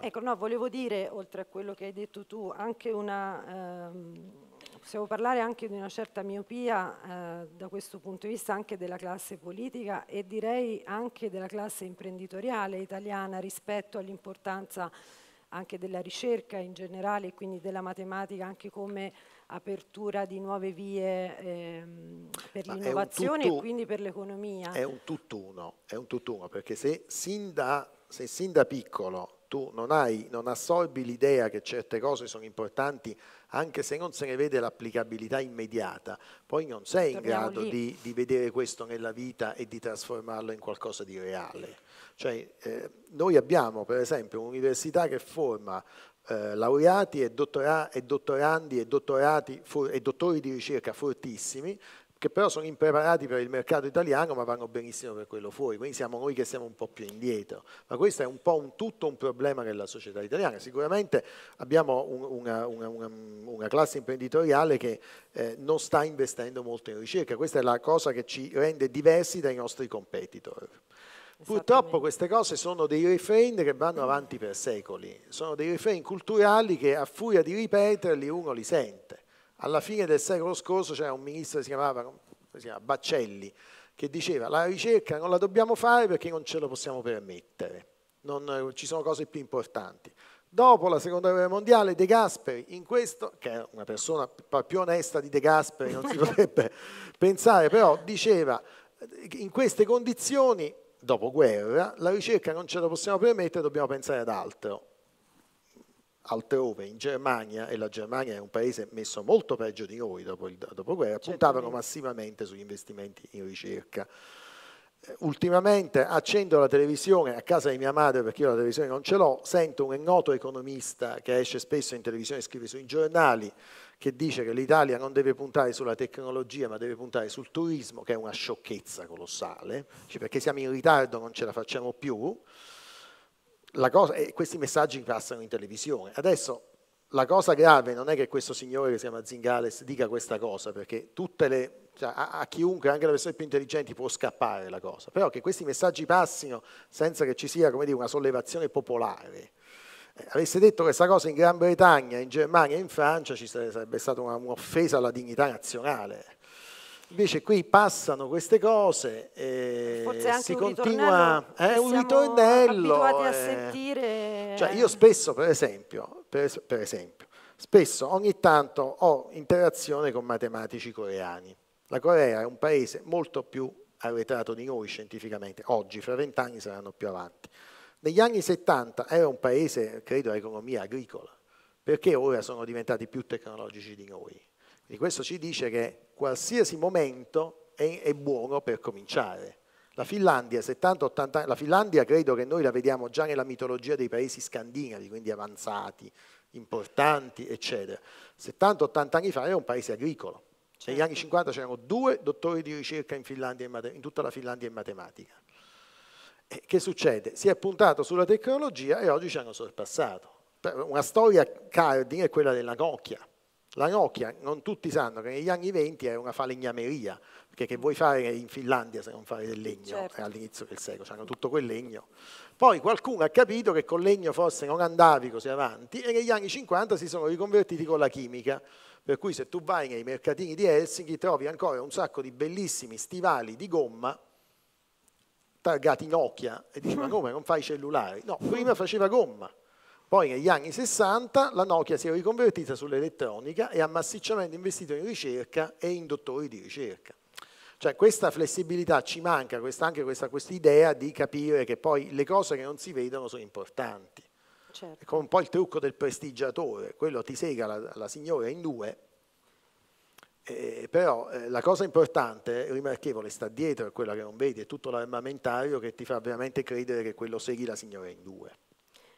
Ecco, no, volevo dire, oltre a quello che hai detto tu, anche una, ehm, possiamo parlare anche di una certa miopia eh, da questo punto di vista anche della classe politica e direi anche della classe imprenditoriale italiana rispetto all'importanza anche della ricerca in generale e quindi della matematica anche come apertura di nuove vie ehm, per l'innovazione e quindi per l'economia. È un tutt'uno, è un tutt'uno perché se sin da, se sin da piccolo tu non, hai, non assorbi l'idea che certe cose sono importanti anche se non se ne vede l'applicabilità immediata, poi non sei in grado di, di, vedere questo nella vita e di trasformarlo in qualcosa di reale. Cioè, eh, noi abbiamo per esempio un'università che forma eh, laureati e, dottora, e, dottorandi e, dottorati, e dottori di ricerca fortissimi, che però sono impreparati per il mercato italiano ma vanno benissimo per quello fuori, quindi siamo noi che siamo un po' più indietro, ma questo è un po' un, tutto un problema nella società italiana, sicuramente abbiamo un, una, una, una, una, classe imprenditoriale che eh, non sta investendo molto in ricerca, questa è la cosa che ci rende diversi dai nostri competitor. Purtroppo queste cose sono dei refrain che vanno avanti per secoli, sono dei refrain culturali che a furia di ripeterli uno li sente. Alla fine del secolo scorso c'era un ministro che si chiamava, si chiama Baccelli, che diceva la ricerca non la dobbiamo fare perché non ce lo possiamo permettere. non, ci sono cose più importanti. Dopo la seconda guerra mondiale, De Gasperi, in questo, che è una persona più onesta di De Gasperi, non si potrebbe pensare, però diceva, in queste condizioni, dopo guerra, la ricerca non ce la possiamo permettere, dobbiamo pensare ad altro altrove, in Germania, e la Germania è un paese messo molto peggio di noi dopo il dopoguerra, puntavano massivamente sugli investimenti in ricerca. Eh, ultimamente accendo la televisione a casa di mia madre perché io la televisione non ce l'ho, sento un noto economista che esce spesso in televisione e scrive sui giornali che dice che l'Italia non deve puntare sulla tecnologia ma deve puntare sul turismo, che è una sciocchezza colossale, perché siamo in ritardo, non ce la facciamo più cosa, e questi messaggi passano in televisione. Adesso la cosa grave non è che questo signore che si chiama Zingales dica questa cosa, perché le, cioè, a, a, chiunque, anche le persone più intelligenti, può scappare la cosa, però che questi messaggi passino senza che ci sia dire, una sollevazione popolare. Eh, avesse detto questa cosa in Gran Bretagna, in Germania in Francia ci sarebbe stata un'offesa alla dignità nazionale. Invece qui passano queste cose e si continua, è un ritornello. abituati a sentire. Cioè io spesso, per esempio, per, per esempio, spesso ogni tanto ho interazione con matematici coreani. La Corea è un paese molto più arretrato di noi scientificamente, oggi, fra vent'anni saranno più avanti. Negli anni 70 era un paese, credo, a economia agricola, perché ora sono diventati più tecnologici di noi. Quindi questo ci dice che qualsiasi momento è, è buono per cominciare. La Finlandia, 70-80 la Finlandia credo che noi la vediamo già nella mitologia dei paesi scandinavi, quindi avanzati, importanti, eccetera. 70-80 anni fa era un paese agricolo. Certo. Negli anni 50 c'erano due dottori di ricerca in, Finlandia in, in tutta la Finlandia in matematica. E che succede? Si è puntato sulla tecnologia e oggi ci hanno sorpassato. Una storia cardine è quella della Nokia la Nokia, non tutti sanno che negli anni 20 era una falegnameria, perché che vuoi fare in Finlandia se non fare del legno certo. all'inizio del secolo, hanno tutto quel legno. Poi qualcuno ha capito che col legno forse non andavi così avanti e negli anni 50 si sono riconvertiti con la chimica, per cui se tu vai nei mercatini di Helsinki trovi ancora un sacco di bellissimi stivali di gomma targati Nokia e dici ma come non fai cellulari? No, prima faceva gomma. Poi negli anni 60 la Nokia si è riconvertita sull'elettronica e ha massicciamente investito in ricerca e in dottori di ricerca. Cioè questa flessibilità ci manca, questa, anche questa idea di capire che poi le cose che non si vedono sono importanti. Certo. È come un po' il trucco del prestigiatore, quello ti sega la, la signora in due, eh, però eh, la cosa importante, rimarchevole, sta dietro a quella che non vedi, è tutto l'armamentario che ti fa veramente credere che quello segui la signora in due.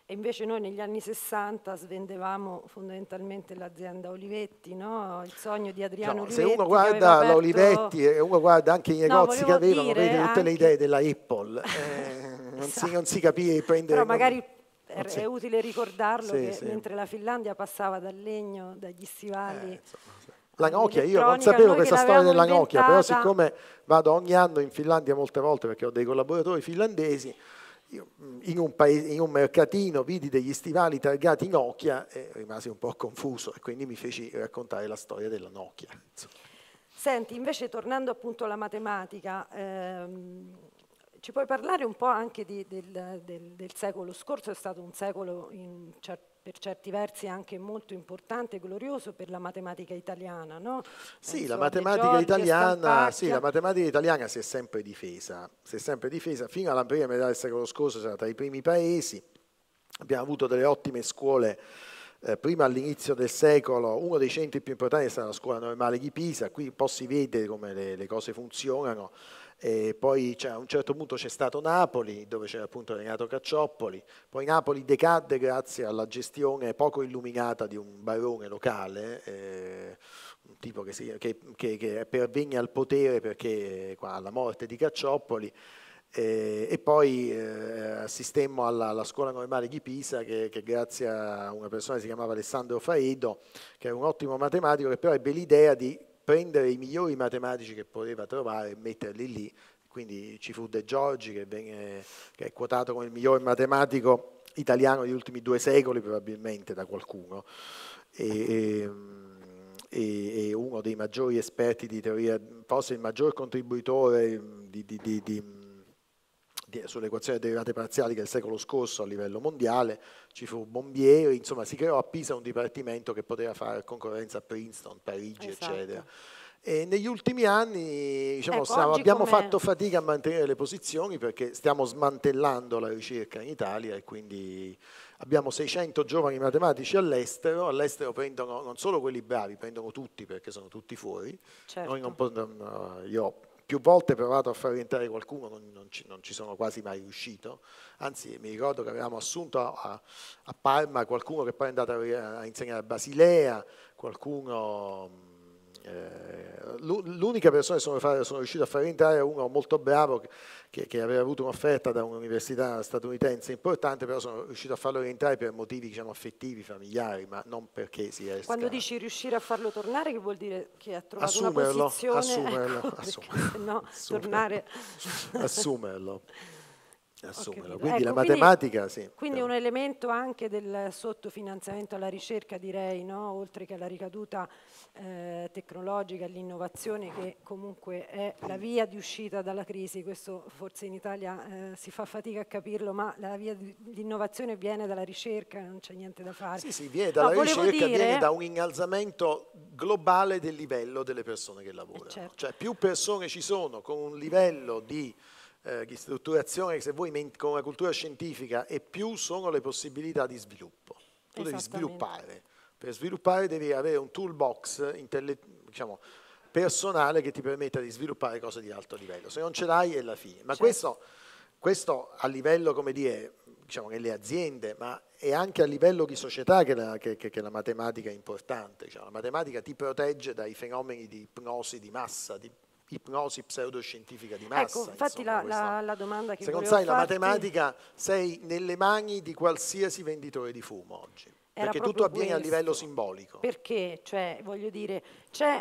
E invece noi negli anni 60 svendevamo fondamentalmente l'azienda Olivetti, no? il sogno di Adriano no, Olivetti. Se uno guarda aperto... l'Olivetti e uno guarda anche i negozi no, che avevano, vede tutte le idee della Apple, eh, non, esatto. si, non, si, capisce prendere... Però magari non... è, utile ricordarlo sì, che sì. mentre la Finlandia passava dal legno, dagli stivali... Eh, la Nokia, io non sapevo questa storia della Nokia, però siccome vado ogni anno in Finlandia molte volte perché ho dei collaboratori finlandesi, Mm, in un, paese, in un, mercatino vidi degli stivali targati Nokia e rimasi un po' confuso e quindi mi feci raccontare la storia della Nokia. Senti, invece tornando appunto alla matematica, ehm, ci puoi parlare un po' anche di, del, del, del, secolo scorso, è stato un secolo in, cer per certi versi anche molto importante e glorioso per la matematica italiana, no? Sì, la matematica, italiana, sì la matematica italiana si è sempre difesa, si è sempre difesa, fino alla prima metà del secolo scorso era tra i primi paesi, abbiamo avuto delle ottime scuole eh, prima all'inizio del secolo uno dei centri più importanti è stata la scuola normale di Pisa, qui un po' si vede come le, le cose funzionano, e poi a un certo punto c'è stato Napoli, dove c'era appunto Renato Caccioppoli, poi Napoli decadde grazie alla gestione poco illuminata di un barone locale, eh, un tipo che, si, che, che, che pervenne al potere perché alla morte di Caccioppoli, e poi eh, assistemmo alla, alla, scuola normale di Pisa che, che, grazie a una persona che si chiamava Alessandro Faedo, che era un ottimo matematico, che però ebbe l'idea di prendere i migliori matematici che poteva trovare e metterli lì. Quindi ci fu De Giorgi che, venne, che è quotato come il miglior matematico italiano degli ultimi due secoli probabilmente da qualcuno. E, e, e, uno dei maggiori esperti di teoria, forse il maggior contributore di, di, di, sull'equazione delle derivate parziali che il secolo scorso a livello mondiale ci fu Bombieri, insomma si creò a Pisa un dipartimento che poteva fare concorrenza a Princeton, Parigi, esatto. eccetera. E negli ultimi anni diciamo, ecco, stiamo, abbiamo fatto fatica a mantenere le posizioni perché stiamo smantellando la ricerca in Italia e quindi abbiamo 600 giovani matematici all'estero, all'estero prendono non solo quelli bravi, prendono tutti perché sono tutti fuori. Certo. Non, io più volte provato a far rientrare qualcuno, non, non, ci, non, ci, sono quasi mai riuscito, anzi mi ricordo che avevamo assunto a, a Parma qualcuno che poi è andato a, a insegnare a Basilea, qualcuno... Eh, l'unica persona che sono, sono, riuscito a far rientrare è uno molto bravo che, che, aveva avuto un'offerta da un'università statunitense importante, però sono riuscito a farlo rientrare per motivi diciamo, affettivi, familiari, ma non perché si esca. Quando dici riuscire a farlo tornare, che vuol dire che ha trovato assumerlo, una posizione? Assumerlo, ecco, assumerlo, no, assumerlo, tornare... assumerlo assumerlo. Quindi ecco, la matematica, quindi, sì. Quindi un elemento anche del sottofinanziamento alla ricerca, direi, no? oltre che alla ricaduta eh, tecnologica, all'innovazione, che comunque è la via di uscita dalla crisi. Questo forse in Italia eh, si fa fatica a capirlo, ma la via di, di innovazione viene dalla ricerca, non c'è niente da fare. Sì, sì, viene dalla no, ricerca, dire... viene da un innalzamento globale del livello delle persone che lavorano. Eh, certo. Cioè più persone ci sono con un livello di eh, di strutturazione, se vuoi, con una cultura scientifica e più sono le possibilità di sviluppo. Tu devi sviluppare. Per sviluppare devi avere un toolbox diciamo, personale che ti permetta di sviluppare cose di alto livello. Se non ce l'hai è la fine. Ma certo. questo, questo, a livello, come dire, diciamo, nelle aziende, ma è anche a livello di società che la, che, che la matematica è importante. Cioè, la matematica ti protegge dai fenomeni di ipnosi di massa, di ipnosi pseudoscientifica di massa. Ecco, infatti insomma, la, la, la, domanda che Se non sai farti... la matematica, sei nelle mani di qualsiasi venditore di fumo oggi. Era perché tutto avviene questo. a livello simbolico. Perché? Cioè, voglio dire,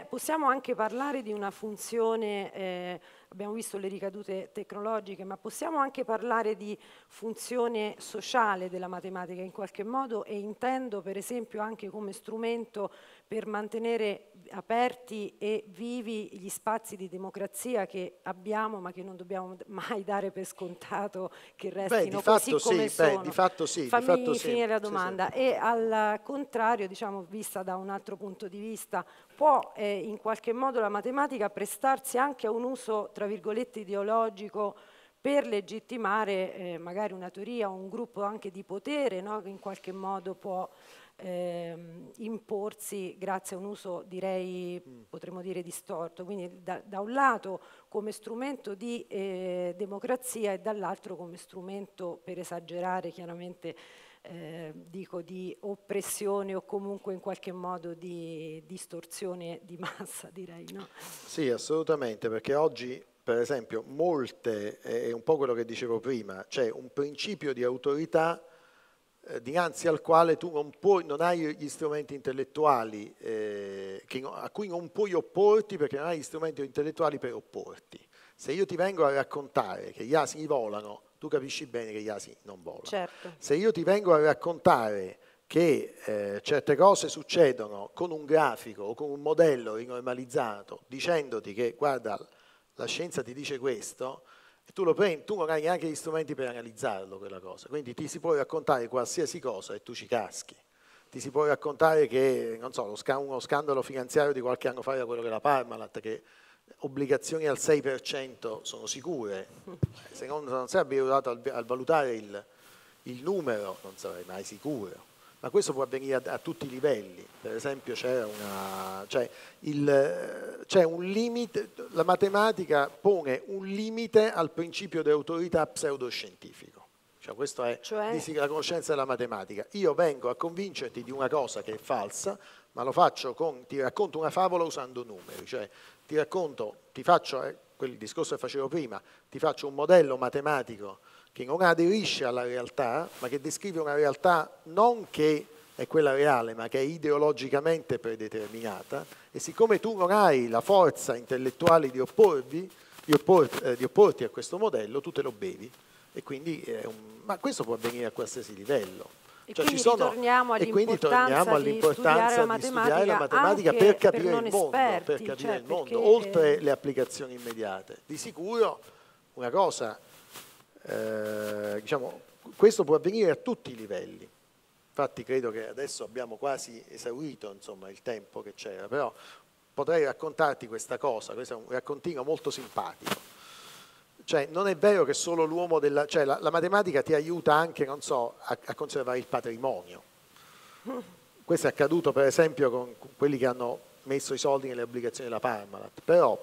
possiamo anche parlare di una funzione, eh, abbiamo visto le ricadute tecnologiche, ma possiamo anche parlare di funzione sociale della matematica in qualche modo e intendo per esempio anche come strumento per mantenere aperti e vivi gli spazi di democrazia che abbiamo ma che non dobbiamo mai dare per scontato che restino beh, così come sì, sono. Beh, di fatto sì. Fammi di fatto finire sì. la domanda. Sì, sì. E al contrario, diciamo, vista da un altro punto di vista, può eh, in qualche modo la matematica prestarsi anche a un uso, tra virgolette, ideologico per legittimare eh, magari una teoria o un gruppo anche di potere no? che in qualche modo può ehm, imporsi grazie a un uso direi mm. potremmo dire distorto, quindi da, da un lato come strumento di eh, democrazia e dall'altro come strumento per esagerare chiaramente eh, dico di oppressione o comunque in qualche modo di distorsione di massa direi. No? Sì assolutamente perché oggi per esempio molte, è un po' quello che dicevo prima, c'è un principio di autorità eh, dinanzi al quale tu non, puoi, non hai gli strumenti intellettuali eh, che, a cui non puoi opporti perché non hai gli strumenti intellettuali per opporti. Se io ti vengo a raccontare che gli asini volano, tu capisci bene che gli asini non volano. Certo. Se io ti vengo a raccontare che eh, certe cose succedono con un grafico o con un modello rinormalizzato, dicendoti che guarda, la scienza ti dice questo, e tu prendi, tu non hai neanche gli strumenti per analizzarlo quella cosa, quindi ti si può raccontare qualsiasi cosa e tu ci caschi. Ti si può raccontare che, non so, uno scandalo finanziario di qualche anno fa era quello della Parmalat, che obbligazioni al 6% sono sicure, se non, non sei abituato al, al valutare il, il numero non sarai mai sicuro ma questo può avvenire a, a tutti i livelli. Per esempio c'è, una, cioè il, c'è, un limite, la matematica pone un limite al principio di autorità pseudoscientifico. Cioè questa è cioè? la conoscenza della matematica. Io vengo a convincerti di una cosa che è falsa, ma lo faccio con, ti racconto una favola usando numeri, cioè ti racconto, ti faccio, eh, quel discorso che facevo prima, ti faccio un modello matematico che non aderisce alla realtà, ma che descrive una realtà non che è quella reale, ma che è ideologicamente predeterminata, e siccome tu non hai la forza intellettuale di, opporvi, di, oppor, eh, di opporti a questo modello, tu te lo bevi. E quindi un, ma questo può avvenire a qualsiasi livello. E, cioè quindi sono, e quindi torniamo all'importanza di, studiare la matematica per capire per mondo, esperti, per capire cioè il mondo oltre le applicazioni immediate. Di sicuro una cosa Eh, diciamo, questo può avvenire a tutti i livelli. Infatti credo che adesso abbiamo quasi esaurito insomma, il tempo che c'era, però potrei raccontarti questa cosa, questo è un raccontino molto simpatico. Cioè, non è vero che solo l'uomo della... Cioè, la, la matematica ti aiuta anche, non so, a, a, conservare il patrimonio. Questo è accaduto, per esempio, con quelli che hanno messo i soldi nelle obbligazioni della Parmalat. Però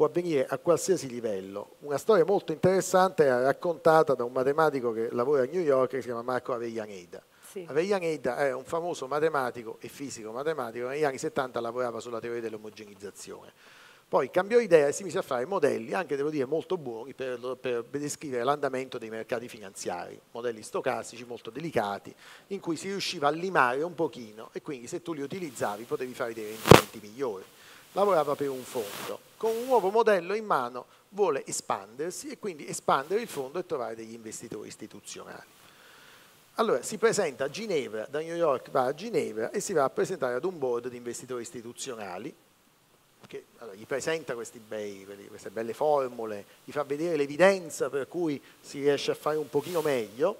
può avvenire a qualsiasi livello. Una storia molto interessante è raccontata da un matematico che lavora a New York, che si chiama Marco Avellaneda. Sì. Avellaneda è un famoso matematico e fisico matematico, negli anni 70 lavorava sulla teoria dell'omogenizzazione poi cambiò idea e si mise a fare modelli, anche devo dire molto buoni, per, per descrivere l'andamento dei mercati finanziari, modelli stocastici molto delicati, in cui si riusciva a limare un pochino e quindi se tu li utilizzavi potevi fare dei rendimenti migliori. Lavorava per un fondo, con un nuovo modello in mano vuole espandersi e quindi espandere il fondo e trovare degli investitori istituzionali. Allora si presenta a Ginevra, da New York va a Ginevra e si va a presentare ad un board di investitori istituzionali che allora, gli presenta bei, queste belle formule, gli fa vedere l'evidenza per cui si riesce a fare un pochino meglio,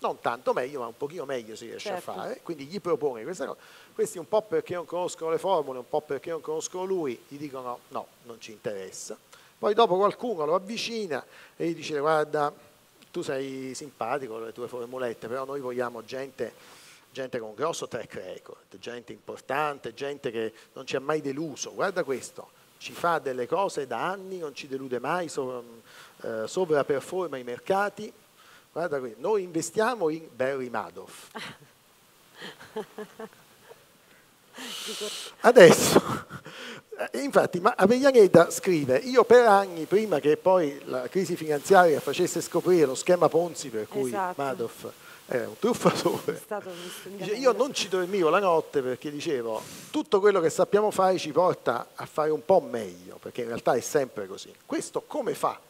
non tanto meglio, ma un pochino meglio si riesce certo. a fare, quindi gli propone questa cosa. Questi un po' perché non conoscono le formule, un po' perché non conoscono lui, gli dicono no, non ci interessa. Poi dopo qualcuno lo avvicina e gli dice guarda, tu sei simpatico con le tue formulette, però noi vogliamo gente gente con un grosso track record, gente importante, gente che non ci ha mai deluso. Guarda questo, ci fa delle cose da anni, non ci delude mai, sovra, eh, sovraperforma i mercati. Guarda qui, noi investiamo in Barry Madoff. Adesso, eh, infatti, Avellaneda scrive, io per anni, prima che poi la crisi finanziaria facesse scoprire lo schema Ponzi per cui esatto. Madoff è un truffatore. Dice, io non ci dormivo la notte perché dicevo tutto quello che sappiamo fare ci porta a fare un po' meglio, perché in realtà è sempre così. Questo come fa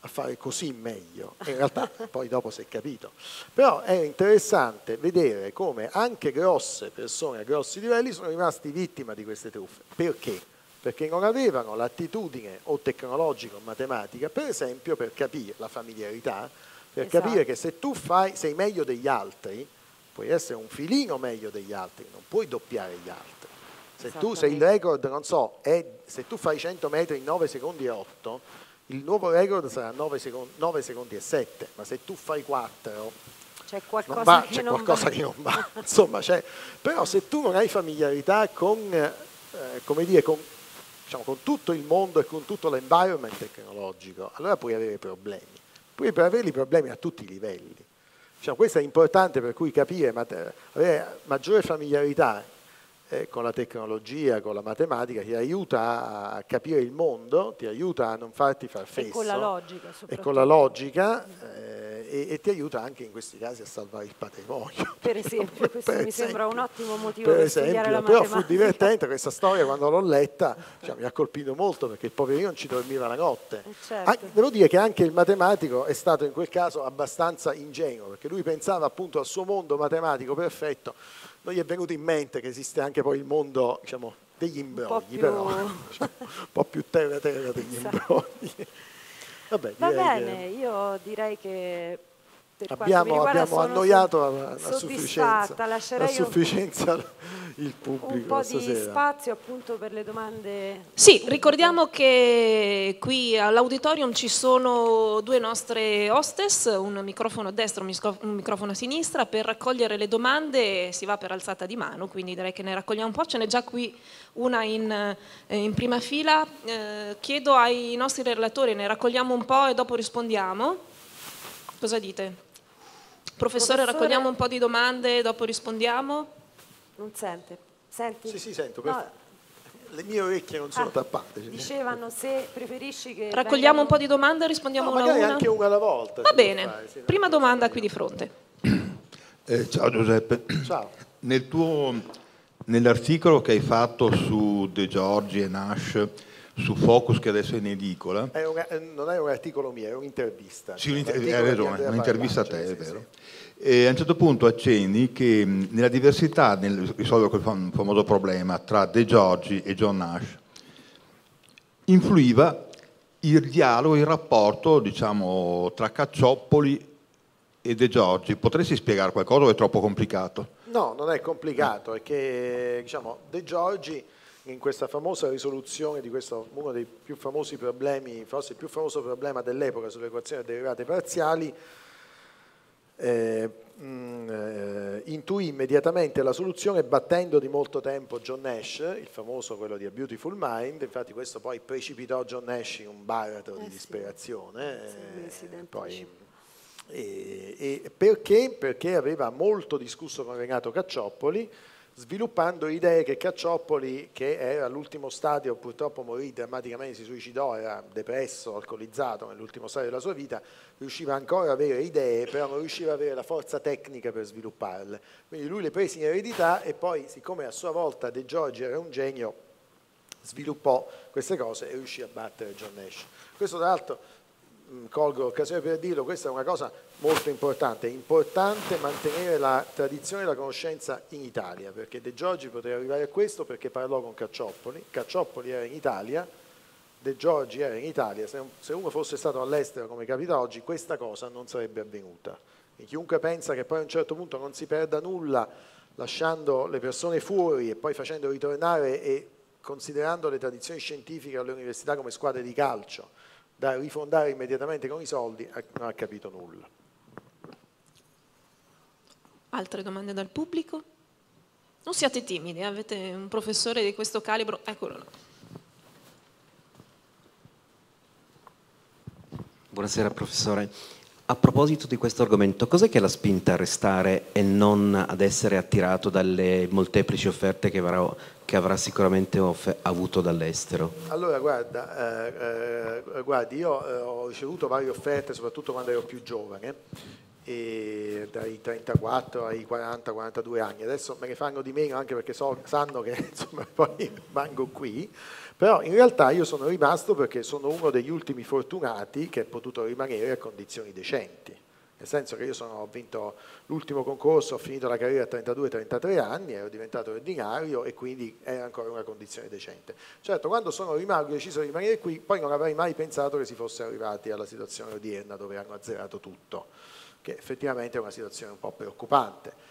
a fare così meglio? in realtà poi dopo si è capito. Però è interessante vedere come anche grosse persone a grossi livelli sono rimasti vittime di queste truffe. Perché? Perché non avevano l'attitudine o tecnologica o matematica, per esempio per capire la familiarità, per esatto. capire che se tu fai, sei meglio degli altri, puoi essere un filino meglio degli altri, non puoi doppiare gli altri. Se tu sei il record, non so, è, se tu fai 100 metri in 9 secondi e 8, il nuovo record sarà 9 secondi, 9 secondi e 7, ma se tu fai 4 c'è qualcosa, va, che, c'è non qualcosa che, non va. Insomma, però se tu non hai familiarità con, eh, come dire, con, diciamo, con tutto il mondo e con tutto l'environment tecnologico, allora puoi avere problemi. Poi per averli problemi a tutti i livelli. Diciamo, questo è importante per cui capire, avere maggiore familiarità eh, con la tecnologia, con la matematica, ti aiuta a capire il mondo, ti aiuta a non farti far fesso. E con la logica. E con la logica. Eh, e, e, ti aiuta anche in questi casi a salvare il patrimonio. Per esempio, questo per mi esempio, sembra un ottimo motivo per, per esempio, studiare la però fu divertente questa storia quando l'ho letta, cioè, mi ha colpito molto perché il poverino non ci dormiva la notte. Eh, certo. Anche, devo dire che anche il matematico è stato in quel caso abbastanza ingenuo perché lui pensava appunto al suo mondo matematico perfetto, non gli è venuto in mente che esiste anche poi il mondo diciamo, degli imbrogli, più... però diciamo, un po' più terra terra degli esatto. imbrogli. Vabbè, Va bene, che... io direi che abbiamo, abbiamo annoiato a, a sufficienza, a sufficienza il pubblico. Un po' stasera. di spazio appunto per le domande. Sì, ricordiamo che qui all'auditorium ci sono due nostre hostess, un microfono a destra e un microfono a sinistra, per raccogliere le domande si va per alzata di mano, quindi direi che ne raccogliamo un po', ce n'è già qui una in, eh, in prima fila. Eh, chiedo ai nostri relatori, ne raccogliamo un po' e dopo rispondiamo. Cosa dite? Professore, Professore, raccogliamo un po' di domande e dopo rispondiamo? Non sente. Senti? Sì, sì, sento. No. Le mie orecchie non sono ah, tappate. Dicevano se preferisci che... Raccogliamo vengano... un po' di domande e rispondiamo no, una a una? anche una alla volta. Va bene. Fare, sì, Prima domanda qui di fronte. Eh, ciao Giuseppe. Ciao. Nel tuo, nell'articolo che hai fatto su De Giorgi e Nash su Focus che adesso è in edicola. È una, eh, non è un articolo mio, è un'intervista. Sì, hai ragione, un'intervista a te, sì, è vero. Sì. E a un certo punto accenni che nella diversità nel risolvere quel famoso problema tra De Giorgi e John Nash influiva il dialogo, il rapporto diciamo, tra Cacciopoli e De Giorgi. Potresti spiegare qualcosa o è troppo complicato? No, non è complicato, è che diciamo, De Giorgi in questa famosa risoluzione di questo, uno dei più famosi problemi, forse il più famoso problema dell'epoca sulle equazioni derivate parziali, eh, mh, mm, eh, intuì immediatamente la soluzione battendo di molto tempo John Nash, il famoso quello di A Beautiful Mind, infatti questo poi precipitò John Nash in un baratro eh di disperazione. Sì. Eh, poi, e, e perché? Perché aveva molto discusso con Renato Caccioppoli, sviluppando idee che Cacciopoli, che era all'ultimo stadio, purtroppo morì drammaticamente, si suicidò, era depresso, alcolizzato nell'ultimo stadio della sua vita, riusciva ancora ad avere idee, però non riusciva ad avere la forza tecnica per svilupparle. Quindi lui le prese in eredità e poi, siccome a sua volta De Giorgi era un genio, sviluppò queste cose e riuscì a battere John Nash. Questo tra l'altro colgo l'occasione per dirlo, questa è una cosa molto importante, è importante mantenere la tradizione e la conoscenza in Italia, perché De Giorgi poteva arrivare a questo perché parlò con Cacciopoli, Cacciopoli era in Italia, De Giorgi era in Italia, se uno fosse stato all'estero come capita oggi questa cosa non sarebbe avvenuta. E chiunque pensa che poi a un certo punto non si perda nulla lasciando le persone fuori e poi facendo ritornare e considerando le tradizioni scientifiche alle università come squadre di calcio, da rifondare immediatamente con i soldi, non ha capito nulla. Altre domande dal pubblico? Non siate timidi, avete un professore di questo calibro, eccolo là. Buonasera professore. A proposito di questo argomento, cos'è che l'ha spinta a restare e non ad essere attirato dalle molteplici offerte che avrà che avrà sicuramente avuto dall'estero? Allora, guarda, eh, eh, guardi, io eh, ho ricevuto varie offerte, soprattutto quando ero più giovane, dai 34 ai 40-42 anni. Adesso me ne fanno di meno anche perché so, sanno che insomma, poi rimango qui, però in realtà io sono rimasto perché sono uno degli ultimi fortunati che è potuto rimanere a condizioni decenti nel senso che io sono, ho vinto l'ultimo concorso, ho finito la carriera a 32-33 anni, ero diventato ordinario e quindi era ancora una condizione decente. Certo, quando sono rimasto, deciso di rimanere qui, poi non avrei mai pensato che si fosse arrivati alla situazione odierna dove hanno azzerato tutto, che effettivamente è una situazione un po' preoccupante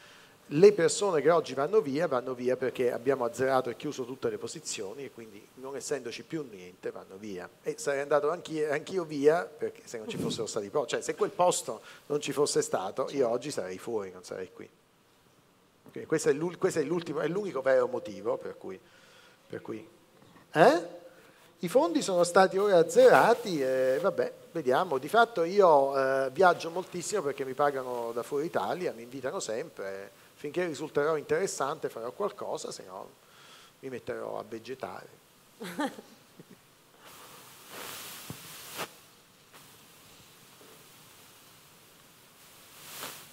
le persone che oggi vanno via vanno via perché abbiamo azzerato e chiuso tutte le posizioni e quindi non essendoci più niente vanno via. E sarei andato anch'io, anch'io via perché se non ci fossero stati posti cioè se quel posto non ci fosse stato io oggi sarei fuori non sarei qui. Quindi questo è, questo è, è l'unico vero motivo per cui, per cui. Eh? i fondi sono stati ora azzerati e vabbè vediamo. Di fatto io eh, viaggio moltissimo perché mi pagano da fuori Italia mi invitano sempre finché risulterò interessante farò qualcosa, se no mi metterò a vegetare.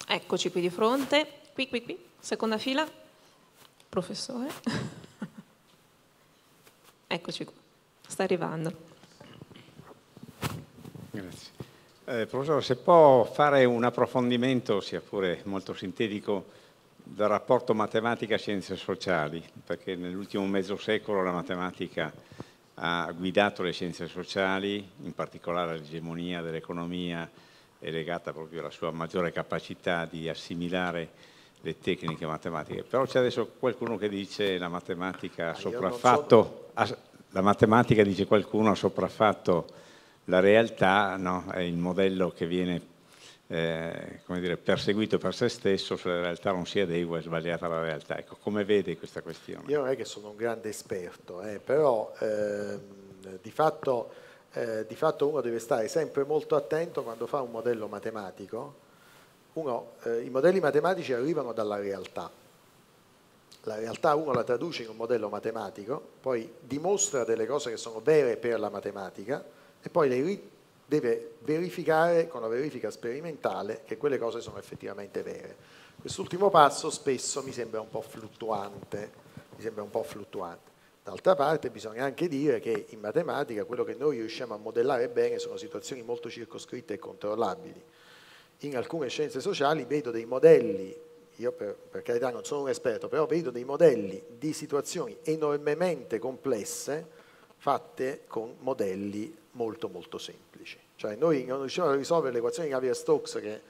Eccoci qui di fronte, qui, qui, qui, seconda fila, professore. Eccoci qua, sta arrivando. Grazie. Eh, professore, se può fare un approfondimento, sia pure molto sintetico, del rapporto matematica-scienze sociali, perché nell'ultimo mezzo secolo la matematica ha guidato le scienze sociali, in particolare l'egemonia dell'economia è legata proprio alla sua maggiore capacità di assimilare le tecniche matematiche. Però c'è adesso qualcuno che dice che la matematica ha sopraffatto, ha, la matematica dice qualcuno ha sopraffatto la realtà, no? è il modello che viene eh, dire, perseguito per se stesso se la realtà non si adegua, è sbagliata la realtà. Ecco, come vede questa questione? Io non è che sono un grande esperto, eh, però eh, di, fatto, eh, di, fatto, uno deve stare sempre molto attento quando fa un modello matematico. Uno, eh, I modelli matematici arrivano dalla realtà. La realtà uno la traduce in un modello matematico, poi dimostra delle cose che sono vere per la matematica e poi le deve verificare con la verifica sperimentale che quelle cose sono effettivamente vere. Quest'ultimo passo spesso mi sembra un po' fluttuante, mi sembra un po' fluttuante. D'altra parte bisogna anche dire che in matematica quello che noi riusciamo a modellare bene sono situazioni molto circoscritte e controllabili. In alcune scienze sociali vedo dei modelli, io per, per carità non sono un esperto, però vedo dei modelli di situazioni enormemente complesse fatte con modelli molto molto semplici. Cioè noi non riusciamo a risolvere le equazioni di Navier-Stokes che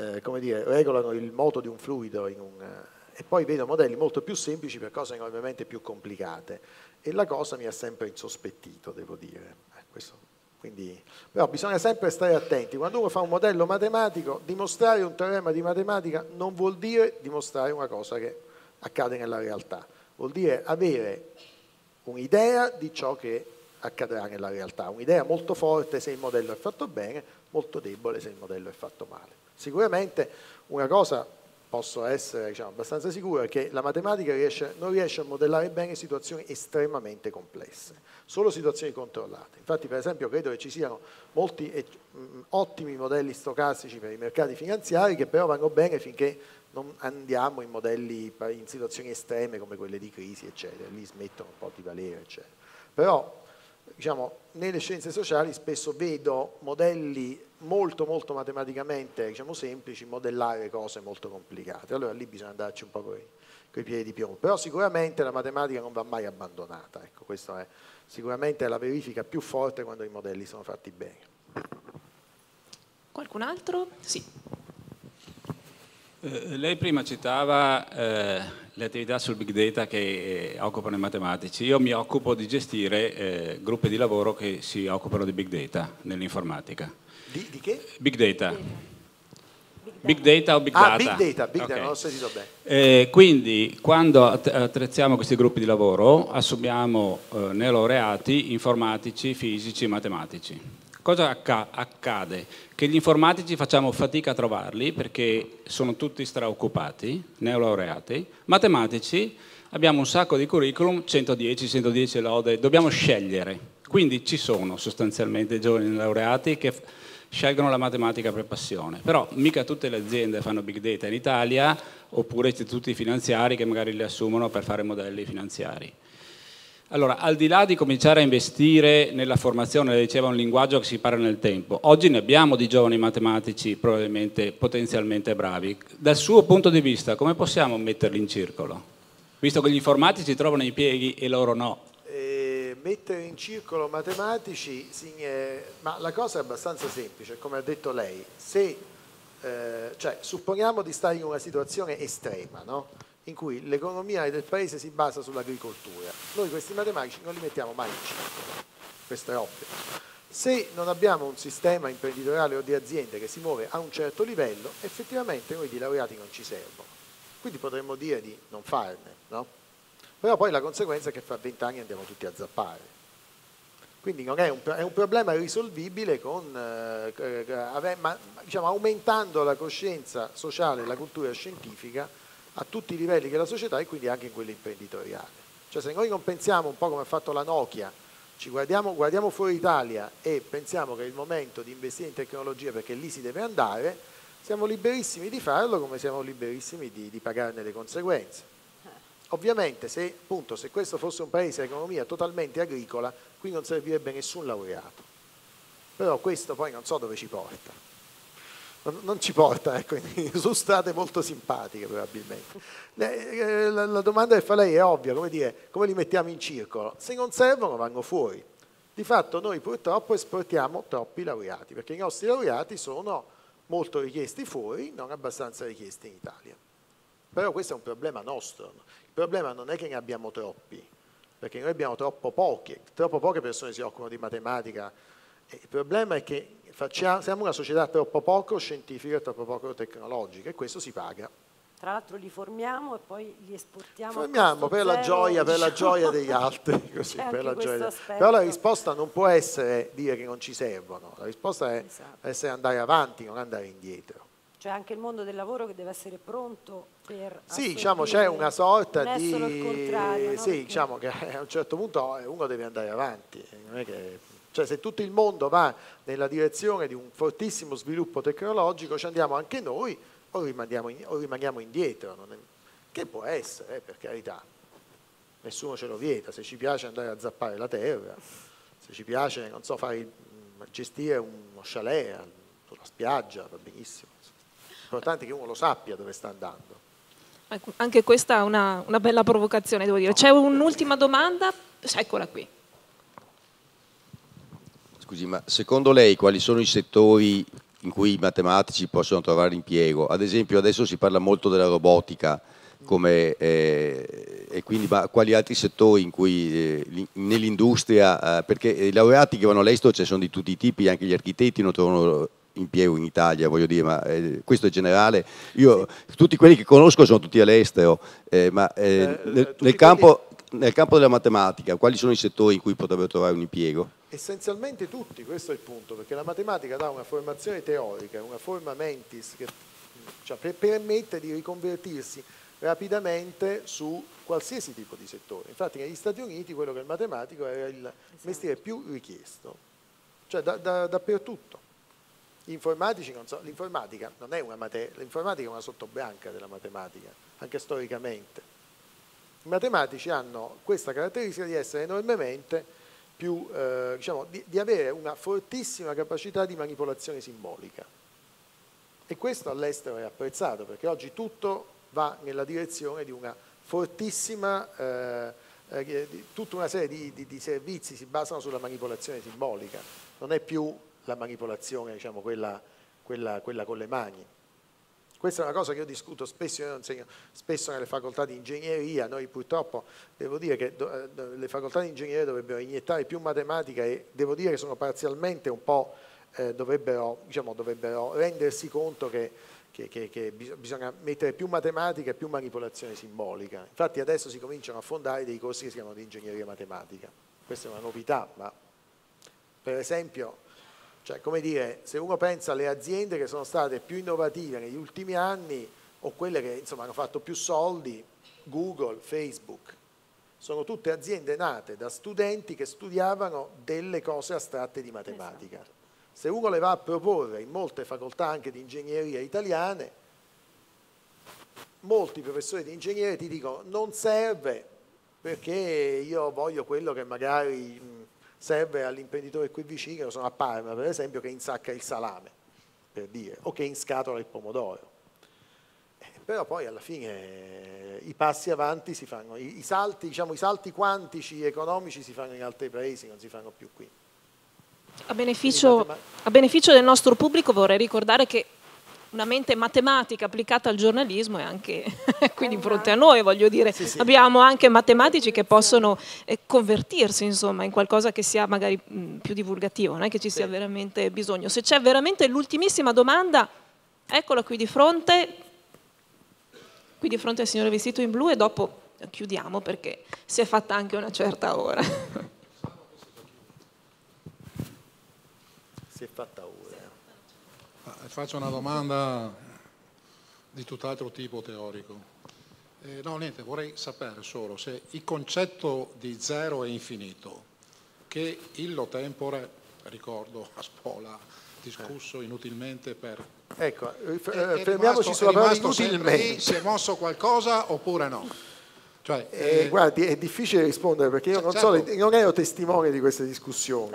eh, come dire, regolano il moto di un fluido un, e poi vedo modelli molto più semplici per cose enormemente più complicate. E la cosa mi ha sempre insospettito, devo dire. Eh, questo, quindi, però bisogna sempre stare attenti, quando uno fa un modello matematico, dimostrare un teorema di matematica non vuol dire dimostrare una cosa che accade nella realtà, vuol dire avere un'idea di ciò che accadrà nella realtà, un'idea molto forte se il modello è fatto bene, molto debole se il modello è fatto male. Sicuramente una cosa posso essere diciamo, abbastanza sicuro è che la matematica riesce, non riesce a modellare bene situazioni estremamente complesse, solo situazioni controllate. Infatti per esempio credo che ci siano molti eh, ottimi modelli stocastici per i mercati finanziari che però vanno bene finché non andiamo in modelli in situazioni estreme come quelle di crisi, eccetera, lì smettono un po' di valere, eccetera. Però diciamo, nelle scienze sociali spesso vedo modelli molto molto matematicamente diciamo, semplici modellare cose molto complicate. Allora lì bisogna andarci un po' con i piedi di piombo. Però sicuramente la matematica non va mai abbandonata. Ecco, questa è sicuramente la verifica più forte quando i modelli sono fatti bene. Qualcun altro? Sì. Eh, lei prima citava eh, le attività sul big data che eh, occupano i matematici. Io mi occupo di gestire eh, gruppi di lavoro che si occupano di big data nell'informatica. Di, di che? Big data. Big data o big ah, data? big data, big data, okay. non ho sentito bene. Eh, quindi quando attrezziamo questi gruppi di lavoro assumiamo eh, neolaureati informatici, fisici, matematici. Cosa accade? Che gli informatici facciamo fatica a trovarli perché sono tutti straoccupati, neolaureati. Matematici abbiamo un sacco di curriculum, 110, 110 lode, dobbiamo scegliere. Quindi ci sono sostanzialmente giovani laureati che scelgono la matematica per passione. Però mica tutte le aziende fanno big data in Italia oppure istituti finanziari che magari li assumono per fare modelli finanziari. Allora, al di là di cominciare a investire nella formazione, lei diceva un linguaggio che si parla nel tempo, oggi ne abbiamo di giovani matematici probabilmente potenzialmente bravi. Dal suo punto di vista, come possiamo metterli in circolo? Visto che gli informatici trovano i pieghi e loro no mettere in circolo matematici, ma la cosa è abbastanza semplice, come ha detto lei, se, eh, cioè, supponiamo di stare in una situazione estrema, no? In cui l'economia del paese si basa sull'agricoltura, noi questi matematici non li mettiamo mai in circolo, questo è ovvio. Se non abbiamo un sistema imprenditoriale o di aziende che si muove a un certo livello, effettivamente noi di laureati non ci servono. Quindi potremmo dire di non farne, no? Però poi la conseguenza è che fra vent'anni andiamo tutti a zappare. Quindi è un, è un, problema risolvibile con, eh, eh ma, diciamo, aumentando la coscienza sociale e la cultura scientifica a tutti i livelli della società e quindi anche in quello imprenditoriale. Cioè se noi non pensiamo un po' come ha fatto la Nokia, ci guardiamo, guardiamo fuori Italia e pensiamo che è il momento di investire in tecnologia perché lì si deve andare, siamo liberissimi di farlo come siamo liberissimi di, di pagarne le conseguenze. Ovviamente se, appunto, se questo fosse un paese a economia totalmente agricola, qui non servirebbe nessun laureato. Però questo poi non so dove ci porta. Non, ci porta ecco, su strade molto simpatiche probabilmente. Eh, la, domanda che fa lei è ovvia, come, dire, come li mettiamo in circolo? Se non servono vanno fuori. Di fatto noi purtroppo esportiamo troppi laureati, perché i nostri laureati sono molto richiesti fuori, non abbastanza richiesti in Italia. Però questo è un problema nostro. Il problema non è che ne abbiamo troppi, perché noi abbiamo troppo pochi, troppo poche persone si occupano di matematica. Il problema è che facciamo, siamo una società troppo poco scientifica e troppo poco tecnologica e questo si paga. Tra l'altro li formiamo e poi li esportiamo. Formiamo per la, gioia, per la gioia degli altri. Così, per la gioia. Però la risposta non può essere dire che non ci servono, la risposta è esatto. essere andare avanti, non andare indietro. Cioè anche il mondo del lavoro che deve essere pronto per... Sì, diciamo c'è una sorta di... Non è solo il contrario. Sì, Perché... diciamo che a un certo punto uno deve andare avanti. Che... Cioè se tutto il mondo va nella direzione di un fortissimo sviluppo tecnologico, ci andiamo anche noi o rimaniamo, o rimaniamo indietro. È... Che può essere, eh, per carità. Nessuno ce lo vieta. Se ci piace andare a zappare la terra, se ci piace, non so, fare, gestire uno chalet sulla spiaggia, va benissimo L'importante è che uno lo sappia dove sta andando. Anche questa è una, una bella provocazione, devo dire. C'è un'ultima domanda? Eccola qui. Scusi, ma secondo lei quali sono i settori in cui i matematici possono trovare impiego? Ad esempio adesso si parla molto della robotica, come, eh, e quindi ma quali altri settori in cui eh, nell'industria, eh, perché i laureati che vanno all'estero ci sono di tutti i tipi, anche gli architetti non trovano impiego in Italia, voglio dire, ma eh, questo è generale. Io, tutti quelli che conosco sono tutti all'estero, eh, ma eh, nel, nel, campo, nel, campo, della matematica, quali sono i settori in cui potrebbero trovare un impiego? Essenzialmente tutti, questo è il punto, perché la matematica dà una formazione teorica, una forma mentis che cioè, permette di riconvertirsi rapidamente su qualsiasi tipo di settore. Infatti negli Stati Uniti quello che è il matematico era il esatto. mestiere più richiesto, cioè da, da, dappertutto. Informatici, non so, l'informatica non è una materia, l'informatica è una sottobranca della matematica, anche storicamente. I matematici hanno questa caratteristica di essere enormemente più, eh, diciamo, di, di avere una fortissima capacità di manipolazione simbolica. E questo all'estero è apprezzato, perché oggi tutto va nella direzione di una fortissima, eh, eh, tutta una serie di, di, di, servizi si basano sulla manipolazione simbolica, non è più la manipolazione, diciamo, quella, quella, quella con le mani. Questa è una cosa che io discuto spesso, io insegno spesso nelle facoltà di ingegneria, noi purtroppo devo dire che eh, le facoltà di ingegneria dovrebbero iniettare più matematica e devo dire che sono parzialmente un po', eh, dovrebbero, diciamo, dovrebbero rendersi conto che che, che, che, bisogna mettere più matematica e più manipolazione simbolica. Infatti adesso si cominciano a fondare dei corsi che si chiamano di ingegneria matematica. Questa è una novità, ma per esempio, cioè, come dire, se uno pensa alle aziende che sono state più innovative negli ultimi anni o quelle che insomma, hanno fatto più soldi, Google, Facebook, sono tutte aziende nate da studenti che studiavano delle cose astratte di matematica. Esatto se uno le va a proporre in molte facoltà anche di ingegneria italiane, molti professori di ingegneria ti dicono non serve perché io voglio quello che magari serve all'imprenditore qui vicino, sono a Parma per esempio, che insacca il salame, per dire, o che inscatola il pomodoro. Eh, però poi alla fine i passi avanti si fanno, i, i, salti, diciamo, i salti quantici economici si fanno in altri paesi, non si fanno più qui. A beneficio, a beneficio, del nostro pubblico vorrei ricordare che una mente matematica applicata al giornalismo è anche qui di fronte a noi, voglio dire, sì, sì. abbiamo anche matematici che possono eh, convertirsi insomma, in qualcosa che sia magari mh, più divulgativo, non è che ci sia veramente bisogno. Se c'è veramente l'ultimissima domanda, eccola qui di fronte, qui di fronte al signore vestito in blu e dopo chiudiamo perché si è fatta anche una certa ora. si è fatta ora. Faccio una domanda di tutt'altro tipo teorico. Eh, no, niente, vorrei sapere solo se il concetto di zero è infinito, che illo tempore, ricordo a Spola, discusso inutilmente per... Ecco, eh, fermiamoci sulla parola inutilmente. Si è mosso qualcosa oppure no? Cioè, eh, eh, guardi, è difficile rispondere perché io non, certo. so, non ero testimone di queste discussioni.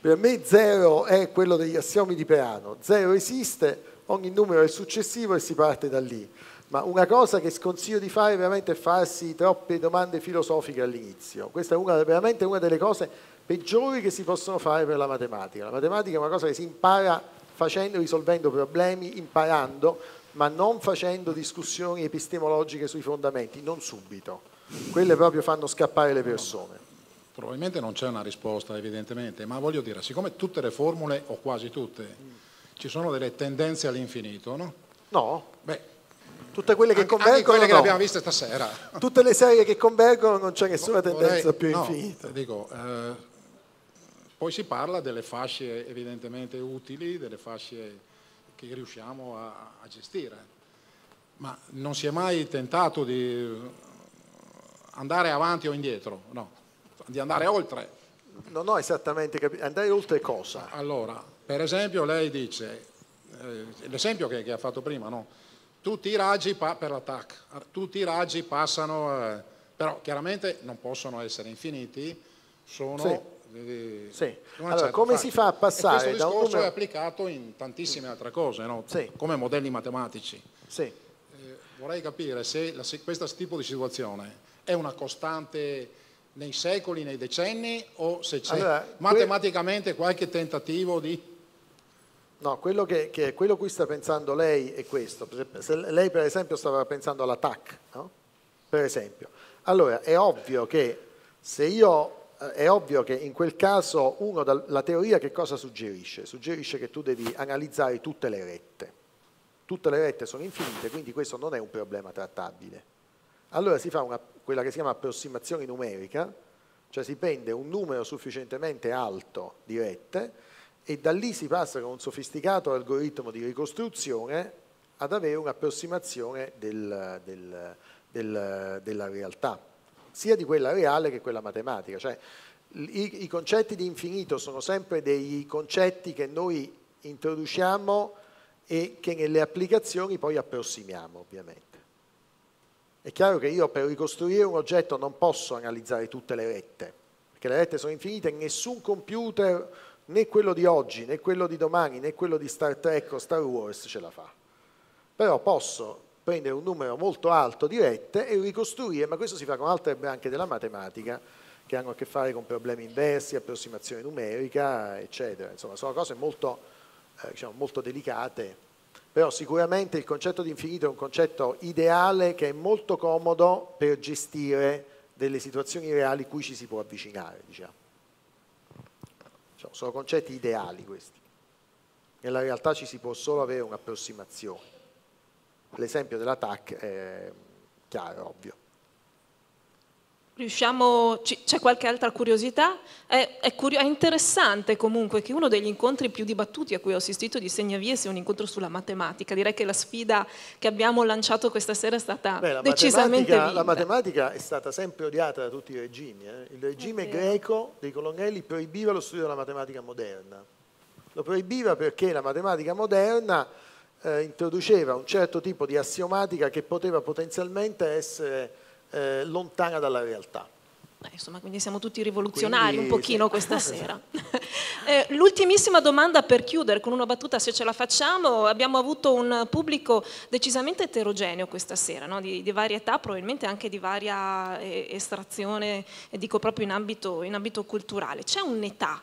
Per me, zero è quello degli assiomi di Peano, zero esiste, ogni numero è successivo e si parte da lì. Ma una cosa che sconsiglio di fare veramente è farsi troppe domande filosofiche all'inizio. Questa è una, veramente una delle cose peggiori che si possono fare per la matematica. La matematica è una cosa che si impara facendo, risolvendo problemi, imparando, ma non facendo discussioni epistemologiche sui fondamenti, non subito. Quelle proprio fanno scappare le persone. Probabilmente non c'è una risposta evidentemente, ma voglio dire, siccome tutte le formule, o quasi tutte, ci sono delle tendenze all'infinito, no? No. Beh, tutte quelle che convergono. Anche quelle che no. abbiamo viste stasera. Tutte le serie che convergono non c'è nessuna tendenza Vorrei, più no, infinita. Dico, eh, poi si parla delle fasce evidentemente utili, delle fasce che riusciamo a, a gestire, ma non si è mai tentato di andare avanti o indietro, no di andare oltre. Non ho esattamente capito, andare oltre cosa? Allora, per esempio lei dice, eh, l'esempio che, che, ha fatto prima, no? tutti i raggi per l'attacco, tutti i raggi passano, eh, però chiaramente non possono essere infiniti, sono... Sì. Eh, sì. Allora, come fase. si fa a passare e da un numero... è applicato in tantissime altre cose, no? sì. come modelli matematici. Sì. Eh, vorrei capire se la, questo tipo di situazione è una costante nei secoli, nei decenni o se c'è Allora, matematicamente qualche tentativo di... No, quello, che, che, quello cui sta pensando lei è questo. Se lei per esempio stava pensando all'attack, no? per esempio. Allora, è ovvio che se io eh, è ovvio che in quel caso uno, la teoria che cosa suggerisce? Suggerisce che tu devi analizzare tutte le rette. Tutte le rette sono infinite, quindi questo non è un problema trattabile. Allora si fa una, quella che si chiama approssimazione numerica, cioè si prende un numero sufficientemente alto di rette e da lì si passa con un sofisticato algoritmo di ricostruzione ad avere un'approssimazione del, del, del, della realtà sia di quella reale che quella matematica. Cioè, i, i, concetti di infinito sono sempre dei concetti che noi introduciamo e che nelle applicazioni poi approssimiamo, ovviamente. È chiaro che io per ricostruire un oggetto non posso analizzare tutte le rette, perché le rette sono infinite e nessun computer, né quello di oggi, né quello di domani, né quello di Star Trek o Star Wars ce la fa. Però posso prendere un numero molto alto di rette e ricostruire, ma questo si fa con altre branche della matematica che hanno a che fare con problemi inversi, approssimazione numerica, eccetera. Insomma, sono cose molto, eh, diciamo, molto delicate, però sicuramente il concetto di infinito è un concetto ideale che è molto comodo per gestire delle situazioni reali cui ci si può avvicinare. Diciamo. Cioè, sono concetti ideali questi. Nella realtà ci si può solo avere un'approssimazione l'esempio dell'attack è chiaro, ovvio. Riusciamo, c'è qualche altra curiosità? È, è, curio, è, interessante comunque che uno degli incontri più dibattuti a cui ho assistito di Segnavie sia un incontro sulla matematica. Direi che la sfida che abbiamo lanciato questa sera è stata Beh, decisamente vinta. La matematica è stata sempre odiata da tutti i regimi. Eh? Il regime greco dei colonnelli proibiva lo studio della matematica moderna. Lo proibiva perché la matematica moderna eh, introduceva un certo tipo di assiomatica che poteva potenzialmente essere eh, lontana dalla realtà. Eh, insomma, quindi siamo tutti rivoluzionari quindi, un pochino sì. questa sera. eh, l'ultimissima domanda per chiudere con una battuta, se ce la facciamo. Abbiamo avuto un pubblico decisamente eterogeneo questa sera, no? di, di, varia età, probabilmente anche di varia eh, estrazione, dico proprio in ambito, in ambito culturale. C'è un'età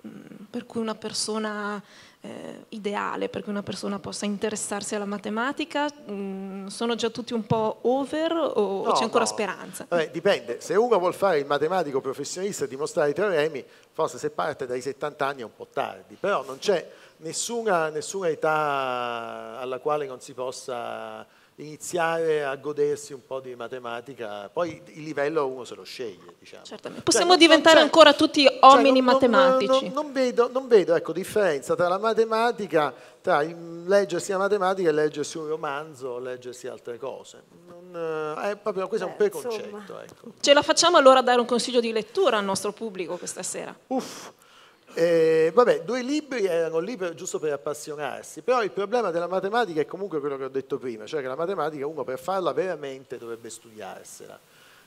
mh, mm, per cui una persona eh, ideale per cui una persona possa interessarsi alla matematica? Mm, sono già tutti un po' over o, no, c'è ancora no. speranza? Vabbè, dipende, se uno vuole fare il matematico professionista e dimostrare i teoremi, forse se parte dai 70 anni è un po' tardi, però non c'è nessuna, nessuna età alla quale non si possa iniziare a godersi un po' di matematica, poi il livello uno se lo sceglie. Diciamo. Certamente. Cioè, Possiamo cioè, diventare ancora tutti uomini cioè, non, matematici. Non, non, vedo, non vedo ecco, differenza tra la matematica, tra leggersi la matematica e leggersi un romanzo, leggersi altre cose. Non, eh, è proprio, questo Beh, è un preconcetto. Ecco. Ce la facciamo allora a dare un consiglio di lettura al nostro pubblico questa sera? Uff. Eh, vabbè, due libri erano lì per, giusto per appassionarsi, però il problema della matematica è comunque quello che ho detto prima, cioè che la matematica uno per farla veramente dovrebbe studiarsela.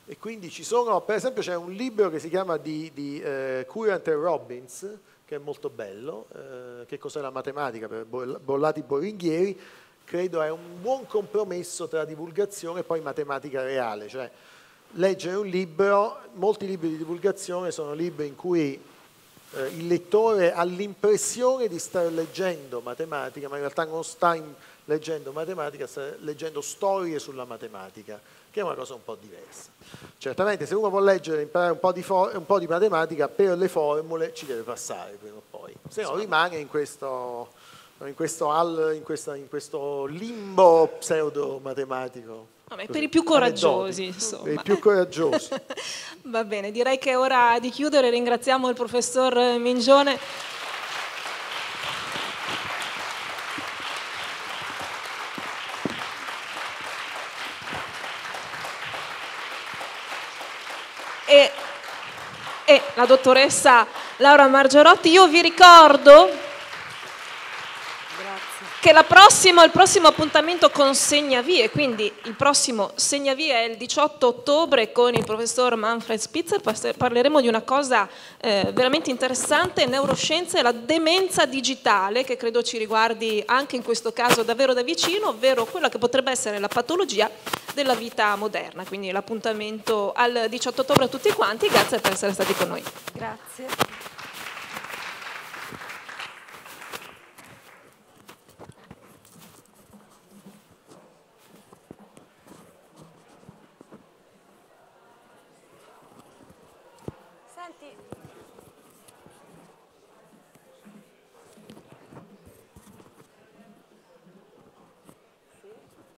E quindi ci sono, per esempio c'è un libro che si chiama di, di eh, Current e Robbins, che è molto bello, eh, che cos'è la matematica per Bollati Boringhieri, credo è un buon compromesso tra divulgazione e poi matematica reale, cioè leggere un libro, molti libri di divulgazione sono libri in cui eh, il lettore ha l'impressione di stare leggendo matematica, ma in realtà non sta in, leggendo matematica, sta leggendo storie sulla matematica, che è una cosa un po' diversa. Certamente se uno vuole leggere e imparare un po, di un po' di matematica, per le formule ci deve passare prima o poi, se no rimane in questo, in questo, in questa, in questo limbo pseudo-matematico. Vabbè, per i più coraggiosi, insomma. Per i più coraggiosi. Va bene, direi che è ora di chiudere. Ringraziamo il professor Mingione. E, e la dottoressa Laura Margerotti. Io vi ricordo che prossima, il prossimo appuntamento con Segnavie, quindi il prossimo Segnavie è il 18 ottobre con il professor Manfred Spitzer, parleremo di una cosa eh, veramente interessante, neuroscienze e la demenza digitale, che credo ci riguardi anche in questo caso davvero da vicino, ovvero quella che potrebbe essere la patologia della vita moderna. Quindi l'appuntamento al 18 ottobre a tutti quanti, grazie per essere stati con noi. Grazie.